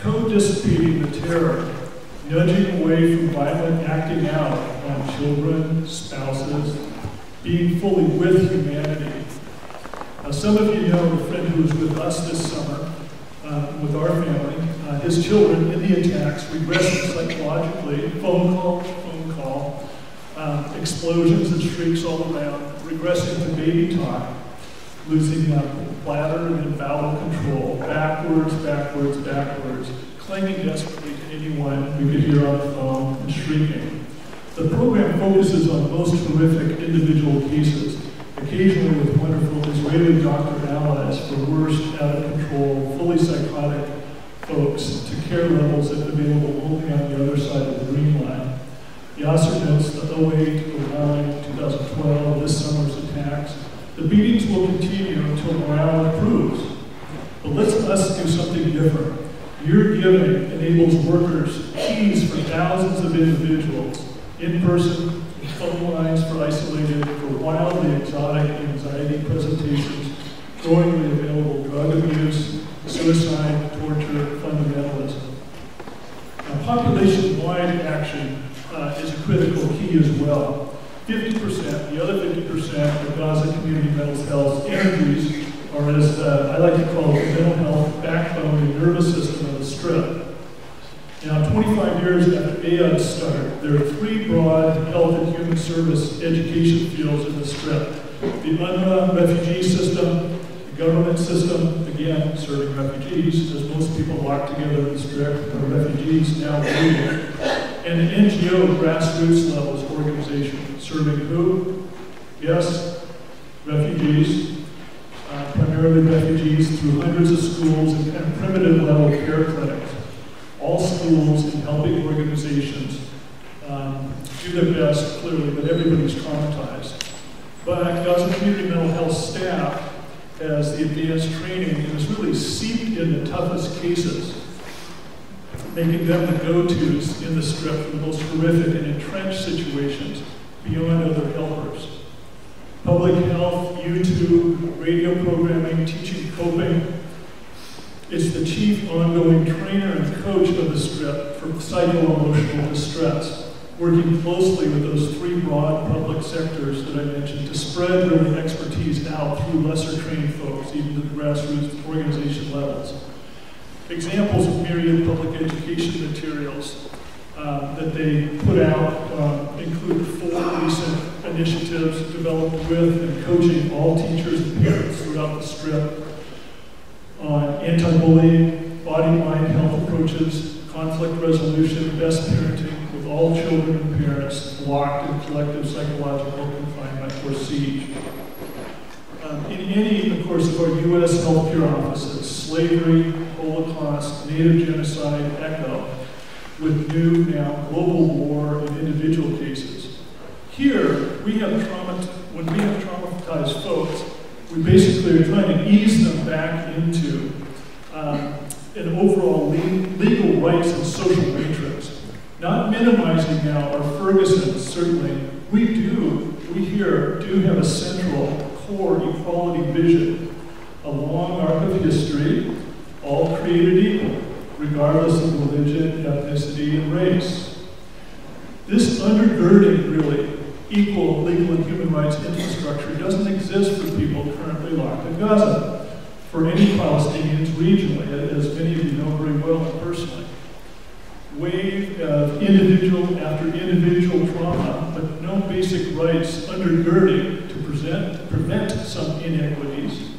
co-dissipating the terror, nudging away from violent acting out on children, spouses, being fully with humanity. Uh, some of you know a friend who was with us this summer, uh, with our family. His children in the attacks regressing psychologically, phone call, phone call, um, explosions and shrieks all around, regressing to baby talk, losing uh, bladder and bowel control, backwards, backwards, backwards, clinging desperately to anyone we could hear on the phone and shrieking. The program focuses on most horrific individual cases, occasionally with wonderful Israeli doctor allies for worse, out of control, fully psychotic folks to care levels that are available only on the other side of the green line. Yasser notes the 08, 09, 2012, this summer's attacks. The beatings will continue until morale improves. But let's us do something different. Your giving enables workers keys for thousands of individuals, in person, phone lines for isolated, for wildly exotic anxiety presentations, growingly available drug abuse, suicide, torture, fundamentalism. Now, population-wide action uh, is a as well. 50%, the other 50% of Gaza community mental health energies are as uh, I like to call it the mental health backbone and nervous system of the Strip. Now, 25 years after Iyad started, there are three broad health and human service education fields in the Strip. The UNRWA refugee system, the government system, again, serving refugees, as most people locked together in the Strip are refugees now and the NGO grassroots levels organization, serving who? Yes, refugees, uh, primarily refugees through hundreds of schools and, and primitive level care clinics all schools and helping organizations do their best, clearly, but everybody's traumatized. But Gaza Community Mental Health staff has the advanced training and is really seeped in the toughest cases, making them the go-tos in the strip for the most horrific and entrenched situations beyond other helpers. Public health, YouTube, radio programming, teaching coping. It's the chief ongoing trainer and coach of the strip for psycho-emotional distress, working closely with those three broad public sectors that I mentioned to spread really expertise out through lesser trained folks, even to the grassroots organization levels. Examples of myriad public education materials um, that they put out um, include four recent initiatives developed with and coaching all teachers and parents throughout the strip on anti-bullying, body-mind health approaches, conflict resolution, best parenting with all children and parents locked in collective psychological confinement or siege. Um, in any, of course, of our U.S. healthcare offices, slavery, Holocaust, Native genocide, ECHO, with new now global war and individual cases. Here, we have trauma, when we have traumatized folks, we basically are trying to ease them back into um, an overall le legal rights and social matrix. Not minimizing now our Ferguson, certainly. We do, we here do have a central core equality vision, a long arc of history, all created equal, regardless of religion, ethnicity, and race. This undergirding, really, equal legal and human rights infrastructure doesn't exist for people currently locked in Gaza, for any Palestinians regionally, as many of you know very well and personally. Wave of individual after individual trauma, but no basic rights undergirding to present, prevent some inequities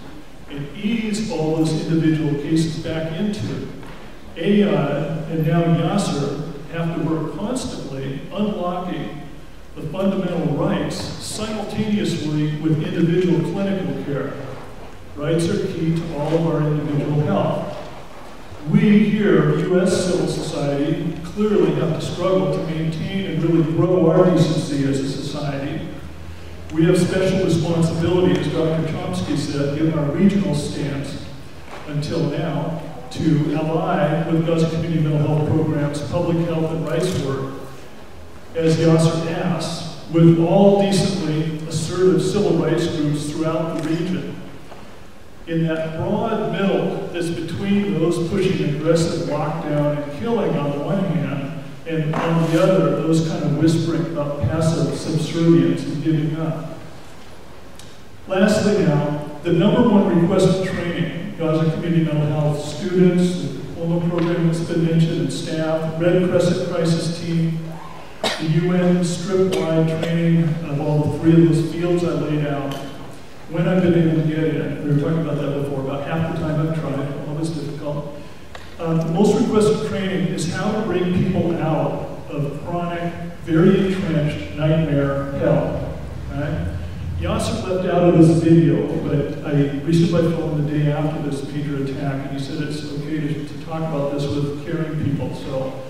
and ease all those individual cases back into. Iyad and now Yasser have to work constantly unlocking the fundamental rights simultaneously with individual clinical care. Rights are key to all of our individual health. We here, U.S. civil society, clearly have to struggle to maintain and really grow our decency as a society. We have special responsibility, as Dr. Chomsky said, given our regional stance until now, to ally with Gaza Community Mental Health Programs, public health and rights work, as Yasser asks, with all decently assertive civil rights groups throughout the region in that broad middle that's between those pushing aggressive lockdown and killing on the one hand, and on the other, those kind of whispering about passive subservience and giving up. Lastly now, the number one request for training, Gaza Community Mental Health students, the program that's been mentioned, and staff, Red Crescent Crisis Team, the UN strip-wide training of all the three of those fields I laid out, when I've been able to get in, we were talking about that before, about half the time I've tried, always difficult. Uh, the most requested training is how to bring people out of chronic, very entrenched nightmare hell. Yasser left out of this video, but I reached my phone the day after this major attack, and he said it's okay to, to talk about this with caring people. So,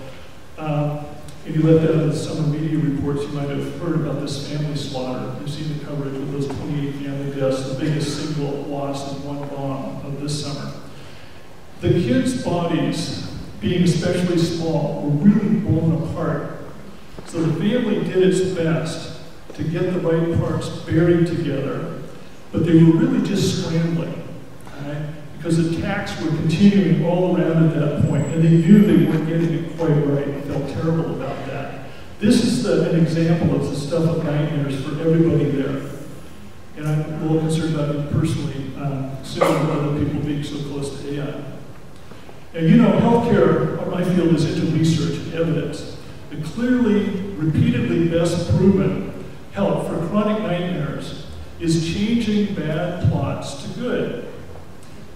uh, if you left out of the summer media reports, you might have heard about this family slaughter. You've seen the coverage of those 28 family deaths, the biggest single loss in one bomb of this summer. The kids' bodies, being especially small, were really blown apart. So the family did its best to get the right parts buried together, but they were really just scrambling, right? because attacks were continuing all around at that point, and they knew they weren't getting it quite right and felt terrible about that. This is the, an example of the stuff of nightmares for everybody there. And I'm a little concerned about it personally, um, similar to other people being so close to Iyad. And you know, healthcare, my field is into research and evidence. The clearly, repeatedly best proven help for chronic nightmares is changing bad plots to good.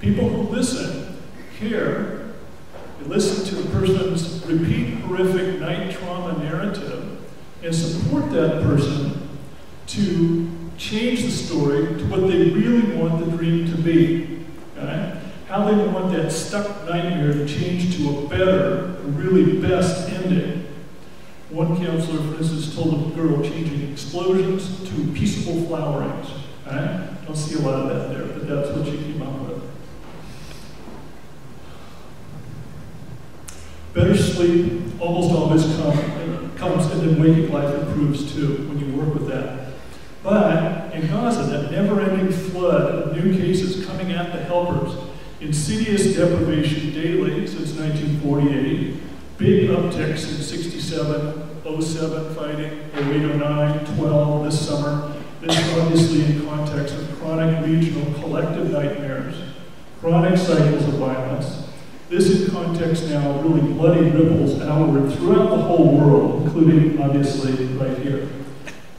People who listen care, they listen to the person's repeat horrific night trauma narrative and support that person to change the story to what they really want the dream to be. Okay? How they want that stuck nightmare to change to a better, really best ending. One counselor, for instance, told a girl changing explosions to peaceful flowerings. Right? Don't see a lot of that there, but that's what she came up with. Better sleep, almost always come, comes, and then waking life improves too when you work with that. But in Gaza, that never-ending flood of new cases coming at the helpers, insidious deprivation daily since 1948, big upticks in 67, 07 fighting, 08, 09, 12 this summer. This is obviously in context of chronic regional collective nightmares, chronic cycles of violence. This in context now really bloody ripples outward throughout the whole world, including obviously right here.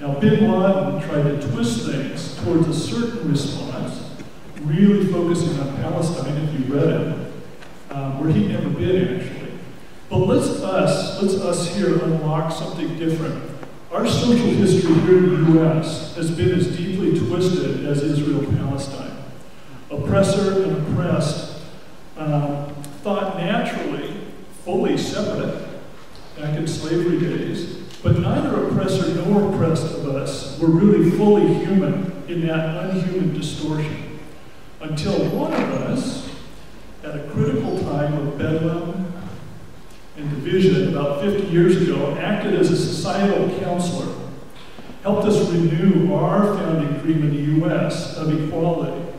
Now, Bin Laden tried to twist things towards a certain response, really focusing on Palestine, if you read it, um, where he'd never been actually. But let's us, let's us here unlock something different. Our social history here in the U.S. has been as deeply twisted as Israel-Palestine. Oppressor and oppressed um, thought naturally fully separate back in slavery days, but neither oppressor nor oppressed of us were really fully human in that unhuman distortion. Until one of us, at a critical time of bedlam and division about 50 years ago, acted as a societal counselor, helped us renew our founding dream in the U.S. of equality,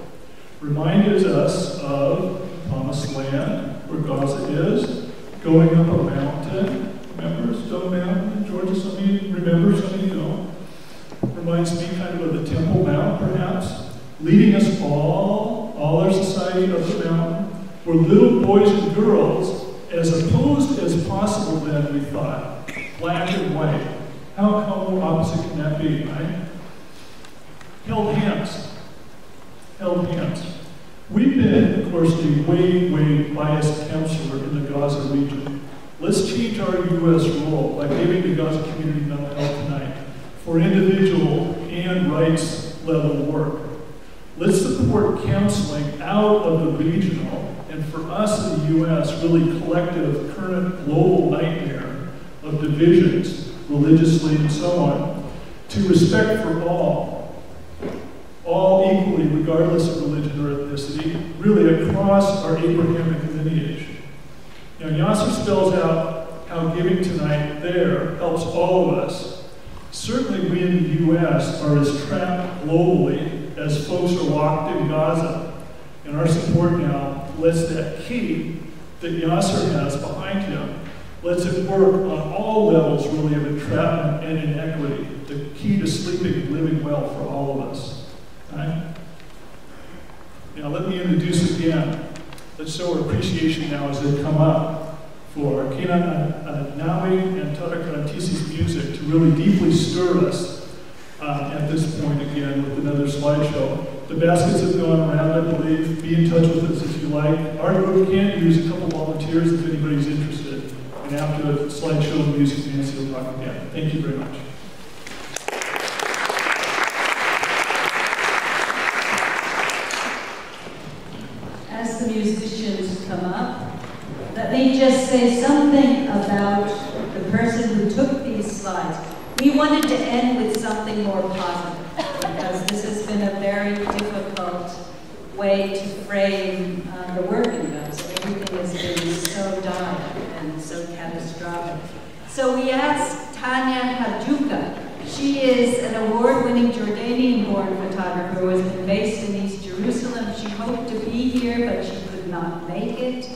reminded us of promised land, where Gaza is, going up a mountain, remember Stone Mountain in Georgia? Some of you remember, some of you don't. Reminds me kind of of the Temple Mount, perhaps, leading us all, all our society up the mountain, where little boys and girls as opposed as possible then, we thought, black and white. How, how opposite can that be, right? Held hands. Held hands. We've been, of course, the way, way biased counselor in the Gaza region. Let's change our U.S. role by giving the Gaza community mental health tonight for individual and rights level work. Let's support counseling out of the regional us in the U.S., really collective, current global nightmare of divisions, religiously and so on, to respect for all, all equally, regardless of religion or ethnicity, really across our Abrahamic lineage. Now, Yasser spells out how giving tonight there helps all of us. Certainly, we in the U.S. are as trapped globally as folks are locked in Gaza. And our support now lets that key that Yasser has behind him, lets it work on all levels really of entrapment and inequity, the key to sleeping and living well for all of us. Right? Now let me introduce again. Let's show our appreciation now as they come up for Kenan Nawi and Karantisi's music to really deeply stir us uh, at this point again with another slideshow. The baskets have gone around, I believe. Be in touch with us if you like. Our group can use a couple volunteers if anybody's interested. And after the slideshow and music, Nancy will talk again. Thank you very much. As the musicians come up, let me just say something about the person who took these slides. We wanted to end with something more positive because this has been a very difficult way to frame uh, the work in Gaza. Everything has been so dire and so catastrophic. So we asked Tanya Habjouqa. She is an award-winning Jordanian-born photographer who has been based in East Jerusalem. She hoped to be here, but she could not make it.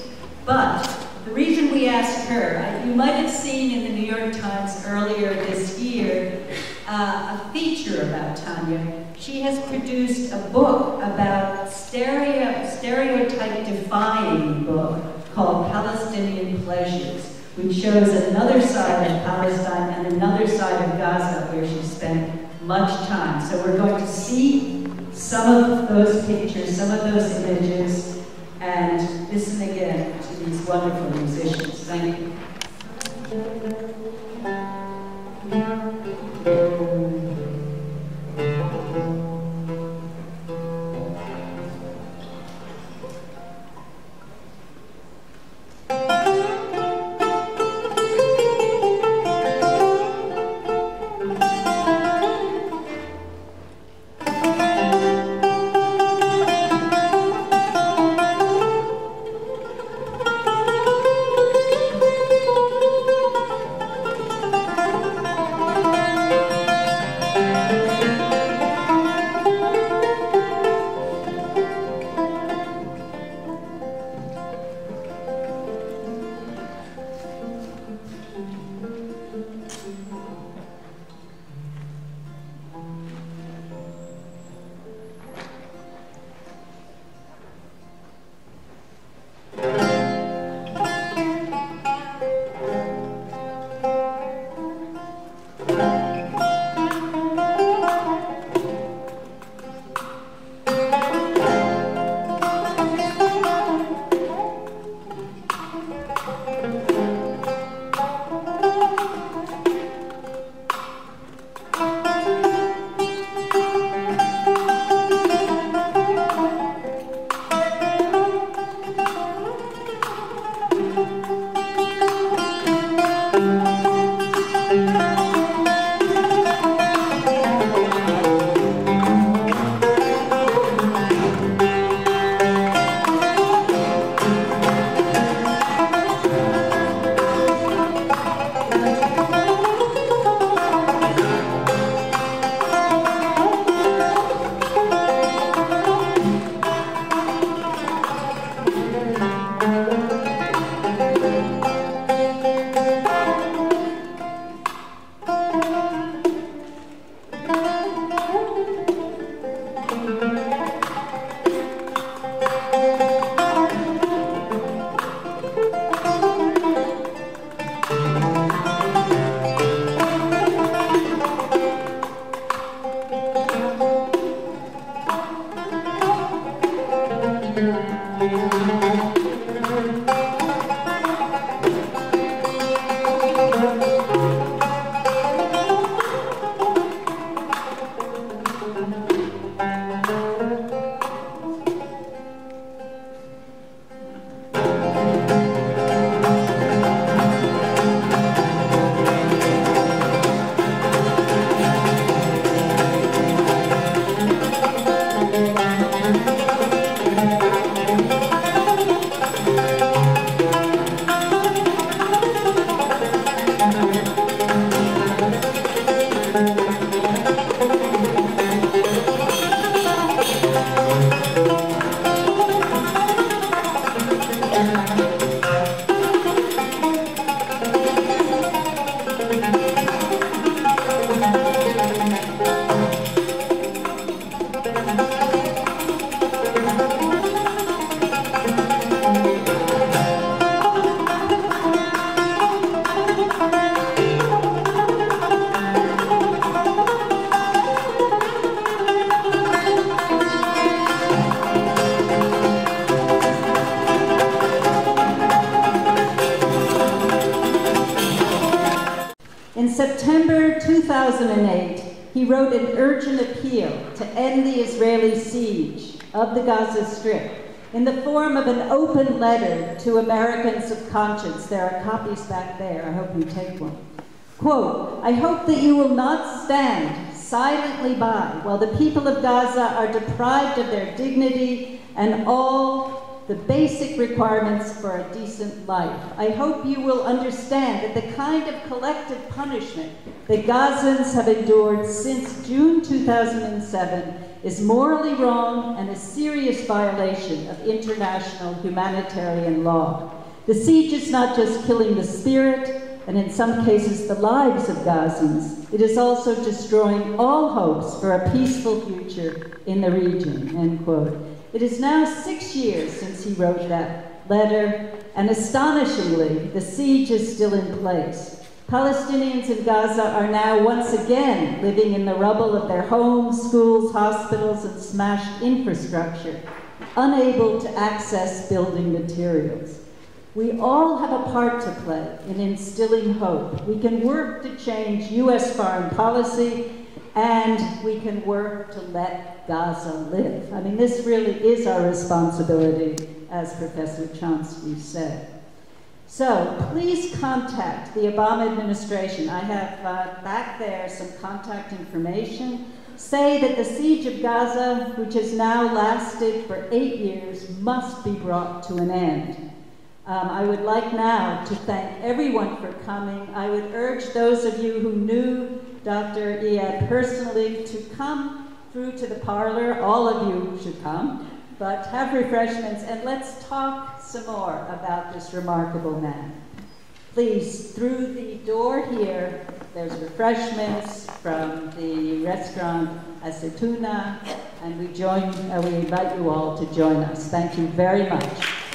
But the reason we asked her, you might have seen in the New York Times earlier this year uh, a feature about Tanya. She has produced a book about stereo, stereotype-defying book called Palestinian Pleasures, which shows another side of Palestine and another side of Gaza where she spent much time. So we're going to see some of those pictures, some of those images, and listen again to these wonderful musicians. Thank you. Urgent appeal to end the Israeli siege of the Gaza Strip in the form of an open letter to Americans of conscience. There are copies back there. I hope you take one. Quote, I hope that you will not stand silently by while the people of Gaza are deprived of their dignity and all the basic requirements for a decent life. I hope you will understand that the kind of collective punishment that Gazans have endured since June 2007 is morally wrong and a serious violation of international humanitarian law. The siege is not just killing the spirit, and in some cases the lives of Gazans, it is also destroying all hopes for a peaceful future in the region, end quote. It is now six years since he wrote that letter, and astonishingly, the siege is still in place. Palestinians in Gaza are now once again living in the rubble of their homes, schools, hospitals, and smashed infrastructure, unable to access building materials. We all have a part to play in instilling hope. We can work to change U.S. foreign policy and we can work to let Gaza live. I mean, this really is our responsibility, as Professor Chomsky said. So please contact the Obama administration. I have uh, back there some contact information. Say that the siege of Gaza, which has now lasted for eight years, must be brought to an end. Um, I would like now to thank everyone for coming. I would urge those of you who knew Dr. Iyad personally to come through to the parlor. All of you should come, but have refreshments and let's talk some more about this remarkable man. Please, through the door here, there's refreshments from the restaurant Acetuna, and we join, uh, we invite you all to join us. Thank you very much.